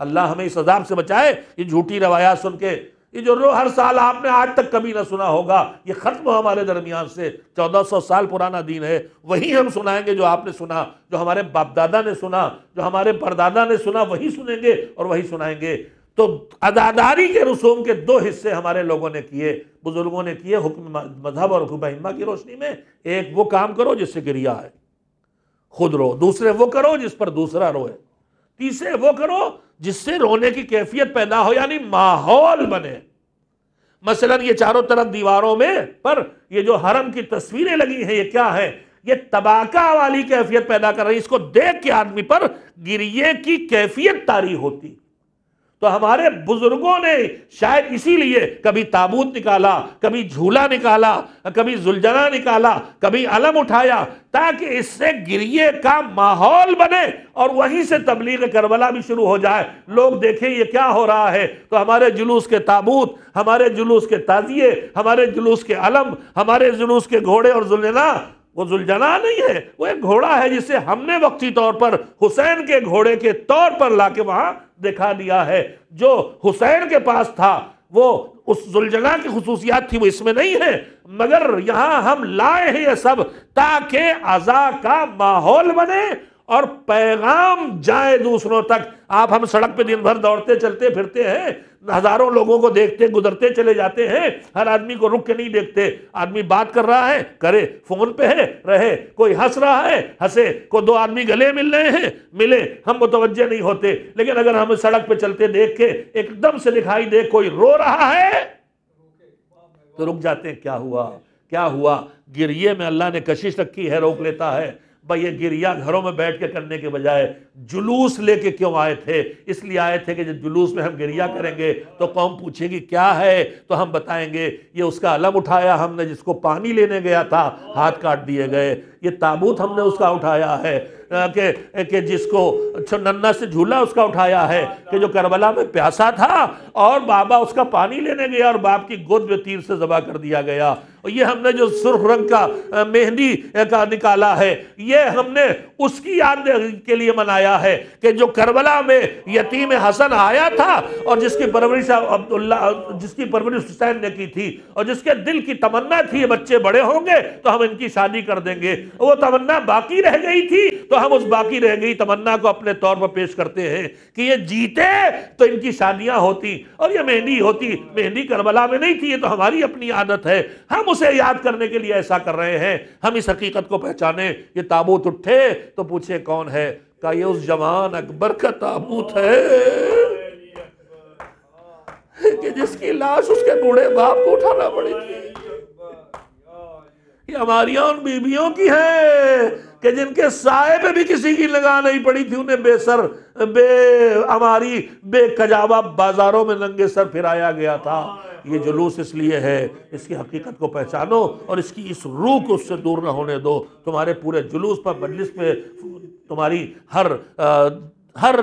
अल्लाह हमें इस अजाब से बचाए, ये झूठी रवायात सुन के ये जो रो हर साल आपने आज तक कभी ना सुना होगा, ये ख़त्म हमारे दरमियान से। 1400 साल पुराना दिन है। वही हम सुनाएँगे जो आपने सुना, जो हमारे बाप दादा ने सुना, जो हमारे परदादा ने सुना, वही सुनेंगे और वही सुनाएँगे। तो अदादारी के रसूम के दो हिस्से हमारे लोगों ने किए, बुज़ुर्गों ने किए हुक्म मज़हब और हुक्म की रोशनी में। एक, वो काम करो जिससे गिरिया है खुद रो। दूसरे, वो करो जिस पर दूसरा रोए। तीसरे, वो करो जिससे रोने की कैफियत पैदा हो, यानी माहौल बने। मसलन ये चारों तरफ़ दीवारों में, पर ये जो हरम की तस्वीरें लगी हैं, ये क्या है? ये तबाका वाली कैफियत पैदा कर रही है। इसको देख के आदमी पर गिरिए की कैफियत तारी होती। तो हमारे बुज़ुर्गों ने शायद इसीलिए कभी ताबूत निकाला, कभी झूला निकाला, कभी जुलझना निकाला, कभी अलम उठाया, ताकि इससे गिरिए का माहौल बने और वहीं से तबलीग करबला भी शुरू हो जाए। लोग देखें ये क्या हो रहा है। तो हमारे जुलूस के ताबूत, हमारे जुलूस के ताजिए हमारे जुलूस के अलम, हमारे जुलूस के घोड़े और जुलझना वो जुलझना नहीं है, वो एक घोड़ा है जिसे हमने वक्ती तौर पर, हुसैन के घोड़े के तौर पर लाके वहाँ दिखा दिया है। जो हुसैन के पास था, वो उस जुलझला की खसूसियात थी, वो इसमें नहीं है। मगर यहाँ हम लाए हैं ये सब ताकि अजा का माहौल बने और पैगाम जाए दूसरों तक। आप हम सड़क पे दिन भर दौड़ते चलते फिरते हैं, हज़ारों लोगों को देखते, गुजरते चले जाते हैं, हर आदमी को रुक के नहीं देखते। आदमी बात कर रहा है, करे, फ़ोन पे है, रहे, कोई हंस रहा है, हंसे, को दो आदमी गले मिल रहे हैं, मिले, हम मुतवजे नहीं होते। लेकिन अगर हम सड़क पे चलते देख के एकदम से दिखाई दे, कोई रो रहा है तो रुक जाते हैं। क्या हुआ? क्या हुआ? गिरिए में अल्लाह ने कशिश रखी है, रोक लेता है। भाई ये गिरिया घरों में बैठ के करने के बजाय जुलूस लेके क्यों आए थे? इसलिए आए थे कि जब जुलूस में हम गिरिया करेंगे तो कौम पूछेगी, क्या है? तो हम बताएँगे, ये उसका अलम उठाया हमने, जिसको पानी लेने गया था, हाथ काट दिए गए। ये ताबूत हमने उसका उठाया है कि कि जिसको नन्ना से झूला उसका उठाया है, कि जो करबला में प्यासा था, और बाबा उसका पानी लेने गया, और बाप की गोद में तीर से जबा कर दिया गया। और ये हमने जो सुर्ख रंग का मेहंदी का निकाला है, ये हमने उसकी याद के लिए मनाया है कि जो करबला में यतीम हसन आया था और जिसकी परवरिश अब्दुल्ला, जिसकी परवरिश हुसैन ने की थी और जिसके दिल की तमन्ना थी बच्चे बड़े होंगे तो हम इनकी शादी कर देंगे। वो तमन्ना बाकी रह गई थी तो हम उस बाकी रह गई तमन्ना को अपने तौर पर पेश करते हैं कि ये जीते तो इनकी शादियाँ होती और ये मेहंदी होती। मेहंदी करबला में नहीं थी, ये तो हमारी अपनी आदत है। हम उसे याद करने के लिए ऐसा कर रहे हैं। हम इस हकीकत को पहचाने। ये ताबूत उठे तो पूछे, कौन है? का ये उस जवान अकबर का ताबूत है। कि जिसकी लाश उसके बूढ़े बाप को उठाना पड़ी थी। ये हमारी उन बीबियों की है, कि जिनके साय पे भी किसी की लगा नहीं पड़ी थी। उन्हें बेसर, बे, हमारी बेकजावा बाजारों में नंगे सर फिराया गया था। ये जुलूस इसलिए है इसकी हकीकत को पहचानो और इसकी इस रूह को उससे दूर ना होने दो। तुम्हारे पूरे जुलूस पर मजलिस पे तुम्हारी हर आ, हर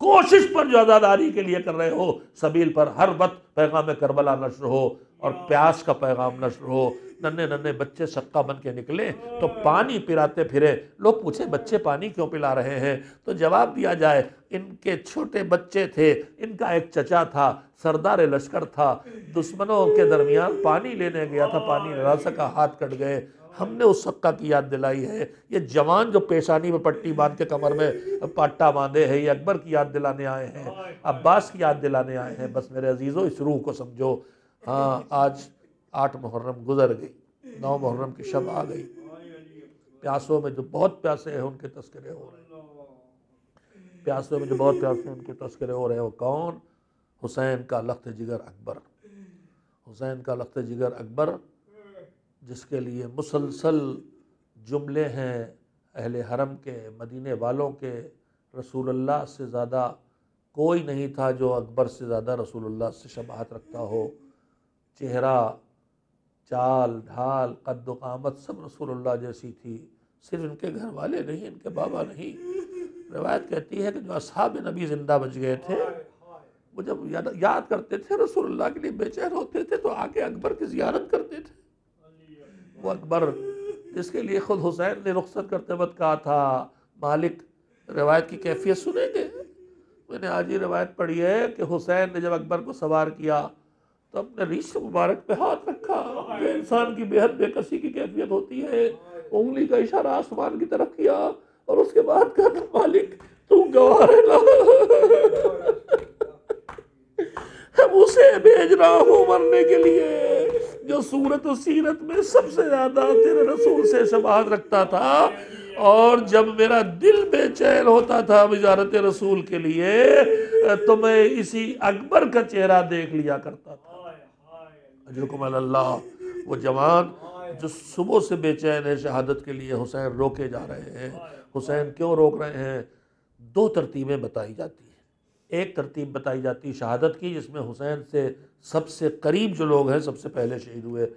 कोशिश पर जो आज़ादारी के लिए कर रहे हो सबील पर हर वक्त पैगाम करबला नश्र हो और प्यास का पैगाम नश्र हो। नन्हे नन्हे बच्चे सक्का बन के निकले तो पानी पिलाते फिरे। लोग पूछे, बच्चे पानी क्यों पिला रहे हैं? तो जवाब दिया जाए, इनके छोटे बच्चे थे, इनका एक चचा था, सरदार लश्कर था। दुश्मनों के दरमियान पानी लेने गया था, पानी लगा सका हाथ कट गए। हमने उस सक्का की याद दिलाई है। ये जवान जो पेशानी में पट्टी बाँध के कमर में पाट्टा बांधे हैं, ये अकबर की याद दिलाने आए हैं, अब्बास की याद दिलाने आए हैं। बस मेरे अजीज़ों, इस रूह को समझो। हाँ आज आठ मुहर्रम गुजर गई, नौ मुहर्रम की शब आ गई। प्यासों में जो बहुत प्यासे हैं, उनके तस्करे हो रहे प्यासों में जो बहुत प्यासे हैं, उनके तस्करे हो रहे हैं। वो कौन? हुसैन का लख्त जिगर अकबर। हुसैन का लख्त जिगर अकबर, जिसके लिए मुसलसल जुमले हैं अहल हरम के, मदीने वालों के। रसूलुल्लाह से ज़्यादा कोई नहीं था जो अकबर से ज़्यादा रसूलुल्लाह से शबाहत रखता हो। चेहरा चाल ढाल कामत सब रसूलुल्लाह जैसी थी। सिर्फ़ इनके घर वाले नहीं इनके बाबा नहीं। रवायत कहती है कि जो असहाब नबी ज़िंदा बच गए थे वो जब याद, याद करते थे रसूलुल्लाह के लिए बेचैन होते थे तो आके अकबर की जियारत करते थे। वो अकबर जिसके लिए खुद हुसैन ने रुख्सत करते वक्त कहा था मालिक रवायत की कैफियत सुनेंगे? मैंने आज ही रवायत पढ़ी है कि हुसैन ने जब अकबर को सवार किया अपने रीश मुबारक पे हाथ रखा। इंसान की बेहद बेकसी की कैफियत होती है। उंगली का इशारा आसमान की तरफ़ किया और उसके बाद कहा था मालिक, तू गवार उसे भेज रहा हूँ मरने के लिए, जो सूरत और सीरत में सबसे ज़्यादा तेरे रसूल से शबाहत रखता था। और जब मेरा दिल बेचैन होता था वजारत रसूल के लिए तो मैं इसी अकबर का चेहरा देख लिया करता था। अल्लाह, वो जवान जो सुबह से बेचैन है, शहादत के लिए हुसैन रोके जा रहे हैं। हुसैन क्यों रोक रहे हैं? दो तरतीबें बताई जाती हैं। एक तरतीब बताई जाती है शहादत की, जिसमें हुसैन से सबसे करीब जो लोग हैं, सबसे पहले शहीद हुए।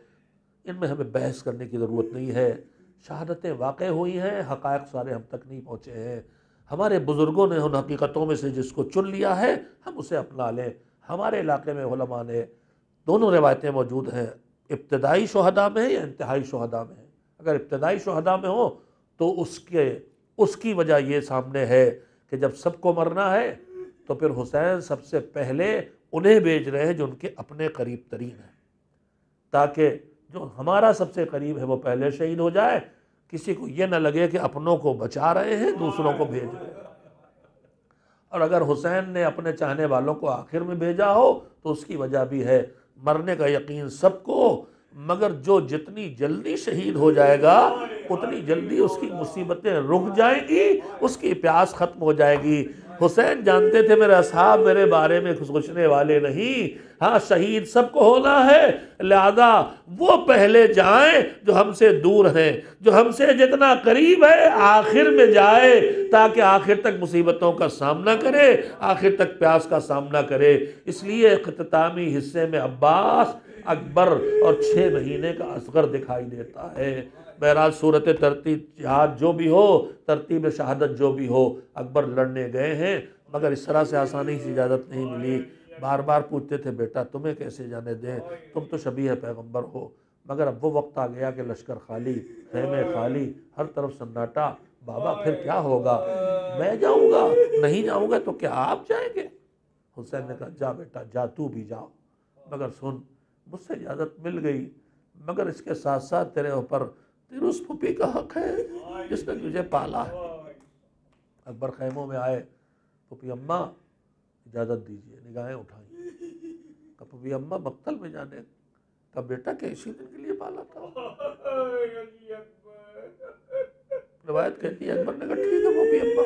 इनमें हमें बहस करने की ज़रूरत नहीं है। शहादतें वाक़ हुई हैं हक़ सारे हम तक नहीं पहुँचे हैं। हमारे बुज़ुर्गों ने उन हकीकतों में से जिसको चुन लिया है, हम उसे अपना लें। हमारे इलाके में ने दोनों रिवायतें मौजूद हैं। इब्तदाई शहदा में या इंतहाई शहदा में अगर इब्तदाई शहदा में हो तो उसके, उसकी वजह ये सामने है कि जब सबको मरना है तो फिर हुसैन सबसे पहले उन्हें भेज रहे हैं जो उनके अपने करीब तरीन हैं। ताकि जो हमारा सबसे करीब है, वो पहले शहीद हो जाए। किसी को ये ना लगे कि अपनों को बचा रहे हैं, दूसरों को भेज रहे हैं। और अगर हुसैन ने अपने चाहने वालों को आखिर में भेजा हो तो उसकी वजह भी है मरने का यकीन सबको, मगर जो जितनी जल्दी शहीद हो जाएगा, उतनी जल्दी उसकी मुसीबतें रुक जाएँगी, उसकी प्यास खत्म हो जाएगी। हुसैन जानते थे मेरे असहाब मेरे बारे में सोचने वाले नहीं हाँ शहीद सबको होना है। लिहाजा वो पहले जाएँ जो हमसे दूर हैं, जो हमसे जितना करीब है, आखिर में जाए, ताकि आखिर तक मुसीबतों का सामना करे, आखिर तक प्यास का सामना करे। इसलिए अख्तामी हिस्से में अब्बास अकबर और छः महीने का असगर दिखाई देता है। बहरहाल सूरत तरतीब जहाद जो भी हो, तरतीब शहादत जो भी हो, अकबर लड़ने गए हैं, मगर इस तरह से आसानी से इजाज़त नहीं मिली। बार बार पूछते थे, बेटा, तुम्हें कैसे जाने दें? तुम तो शबी है पैगंबर हो। मगर अब वो वक्त आ गया कि लश्कर खाली, खेमे खाली, हर तरफ़ सन्नाटा। बाबा, फिर क्या होगा? मैं जाऊँगा, नहीं जाऊँगा तो क्या आप जाएँगे? हुसैन ने कहा, जा बेटा, जा, तू भी जाओ। मगर सुन, मुझसे इजाज़त मिल गई। मगर इसके साथ साथ तेरे ऊपर तेरे उस पुपी का हक है, जिसने तुझे पाला है। अकबर खैमों में आए। पुपी अम्मा इजाज़त दीजिए, निगाहें उठाई पुपी अम्मा मक्तल में जाने का बेटा कैसी दिन के लिए पाला था। रवायत कहती है, अकबर ने कहा, ठीक है पुपी अम्मा,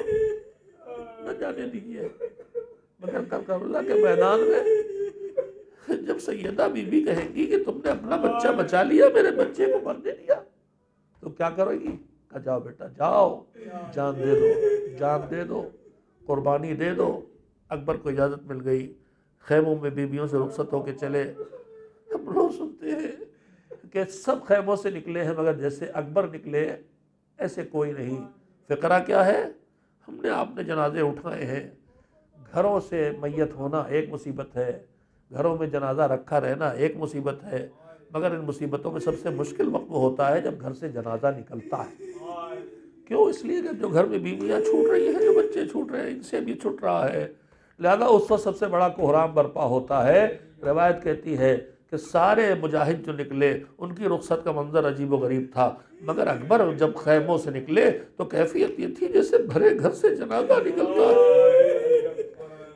न जाने दीजिए। मगर कल करबला के मैदान में जब सैदा बीबी कहेंगी कि तुमने अपना बच्चा बचा लिया, मेरे बच्चे को मरने दिया तो क्या करोगी? कहा, जाओ बेटा, जाओ, जान दे दो, जान दे दो, कुर्बानी दे दो अकबर को इजाज़त मिल गई। खैमों में बीबियों से रुखसत होकर चले। हम लोग सुनते हैं कि सब खैमों से निकले हैं, मगर जैसे अकबर निकले, ऐसे कोई नहीं। फ़िक्रा क्या है? हमने आपने जनाजे उठाए हैं। घरों से मैयत होना एक मुसीबत है। घरों में जनाजा रखा रहना एक मुसीबत है। मगर इन मुसीबतों में सबसे मुश्किल वक्त वो होता है जब घर से जनाजा निकलता है। क्यों? इसलिए कि जो घर में बीवियाँ छूट रही हैं, जो बच्चे छूट रहे हैं, इनसे भी छूट रहा है। लिहाजा उस वक्त सबसे बड़ा कोहराम बर्पा होता है। रवायत कहती है कि सारे मुजाहिद जो निकले, उनकी रुख्सत का मंजर अजीब व गरीब था। मगर अकबर जब खैमों से निकले तो कैफियत ये थी जैसे भरे घर से जनाजा निकलता है।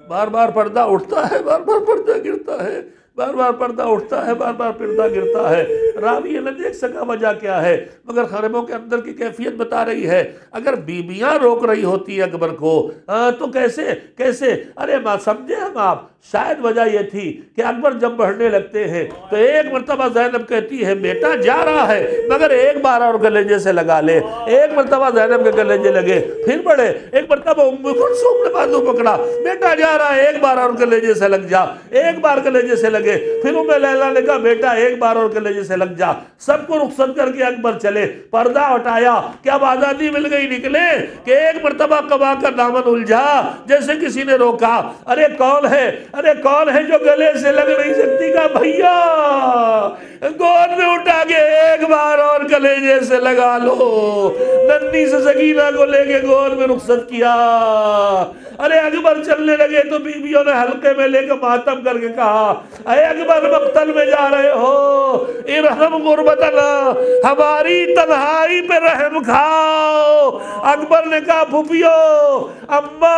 बार बार पर्दा उठता है बार बार पर्दा गिरता है। बार बार पर्दा उठता है बार बार पर्दा गिरता है। रावी ये न देख सका वजह क्या है? मगर खरबों के अंदर की कैफियत बता रही है अगर बीबियाँ रोक रही होती है अकबर को आ, तो कैसे कैसे? अरे बात समझे हम आप? शायद वजह यह थी कि अकबर जब बढ़ने लगते हैं तो एक मरतबा जैनब कहती है बेटा जा रहा है। मगर एक बार और गलेजे से लगा ले। एक मरतबा जैनब के गलेजे लगे फिर बढ़े। एक मरतबा ने बाजू पकड़ा। बेटा जा रहा है। एक बार और गलेजे से लग जा। एक बार गलेजे से लगे। फिर उम्र लैला ने कहा, बेटा, एक बार और कलेजे से लग जा। सबको रुखसत करके अकबर चले। पर्दा हटाया। क्या आज़ादी मिल गई निकले? कि एक मरतबा कमा कर दामन उलझा, जैसे किसी ने रोका। अरे कौन है? अरे कौन है जो गले से लग नहीं सकती? का भैया गोद में उठा के एक बार और कलेजे से लगा लो। नन्नी से सकीना को लेके गोद में रुखसत किया। अरे अकबर चलने लगे तो बीबियों ने हल्के में लेकर मातम करके कहा, अरे अकबर, मक्तल में जा रहे हो। इरहम गुरबतना हमारी तन्हाई पे रहम खाओ। अकबर ने कहा, फुफियो, अम्मा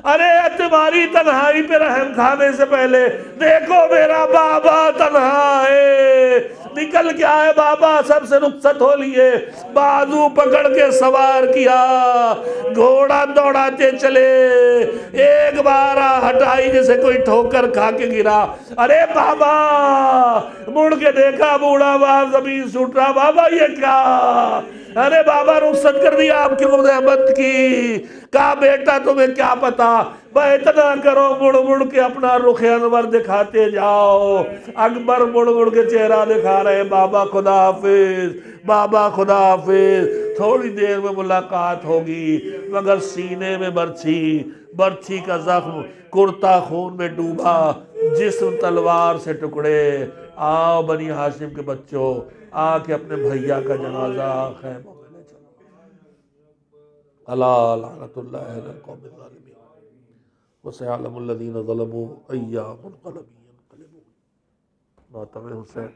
अरे तुम्हारी तन्हाई पे रहम खाने से पहले देखो मेरा बाबा तन्हा है निकल के आए बाबा, सबसे रुखसत हो। लिए बाजू पकड़ के सवार किया। घोड़ा दौड़ाते चले। एक बार हटाई, जैसे कोई ठोकर खा के गिरा। अरे बाबा, मुड़ के देखा बूढ़ा बाप, ज़मीन सूट रहा। बाबा, ये क्या? अरे बाबा, रुखसत कर दिया आपकी रहमत की। कहा, बेटा, तुम्हें क्या पता? भाई इतना करो मुड़ मुड़ के अपना रुख अनवर दिखाते जाओ। अकबर मुड़ मुड़ के चेहरा दिखा रहे बाबा खुदा हाफिज, बाबा खुदा हाफिज। थोड़ी देर में मुलाकात होगी, मगर सीने में बर्छी बर्छी का जख्म कुर्ता खून में डूबा, जिस्म तलवार से टुकड़े। आओ बनी हाशिम के बच्चों, आके अपने भैया का जनाजा खैमों अला वसयअलमुल्लज़ीन ज़लमू अय्यामुल क़लबी यनक़लिबून मातम हुसैन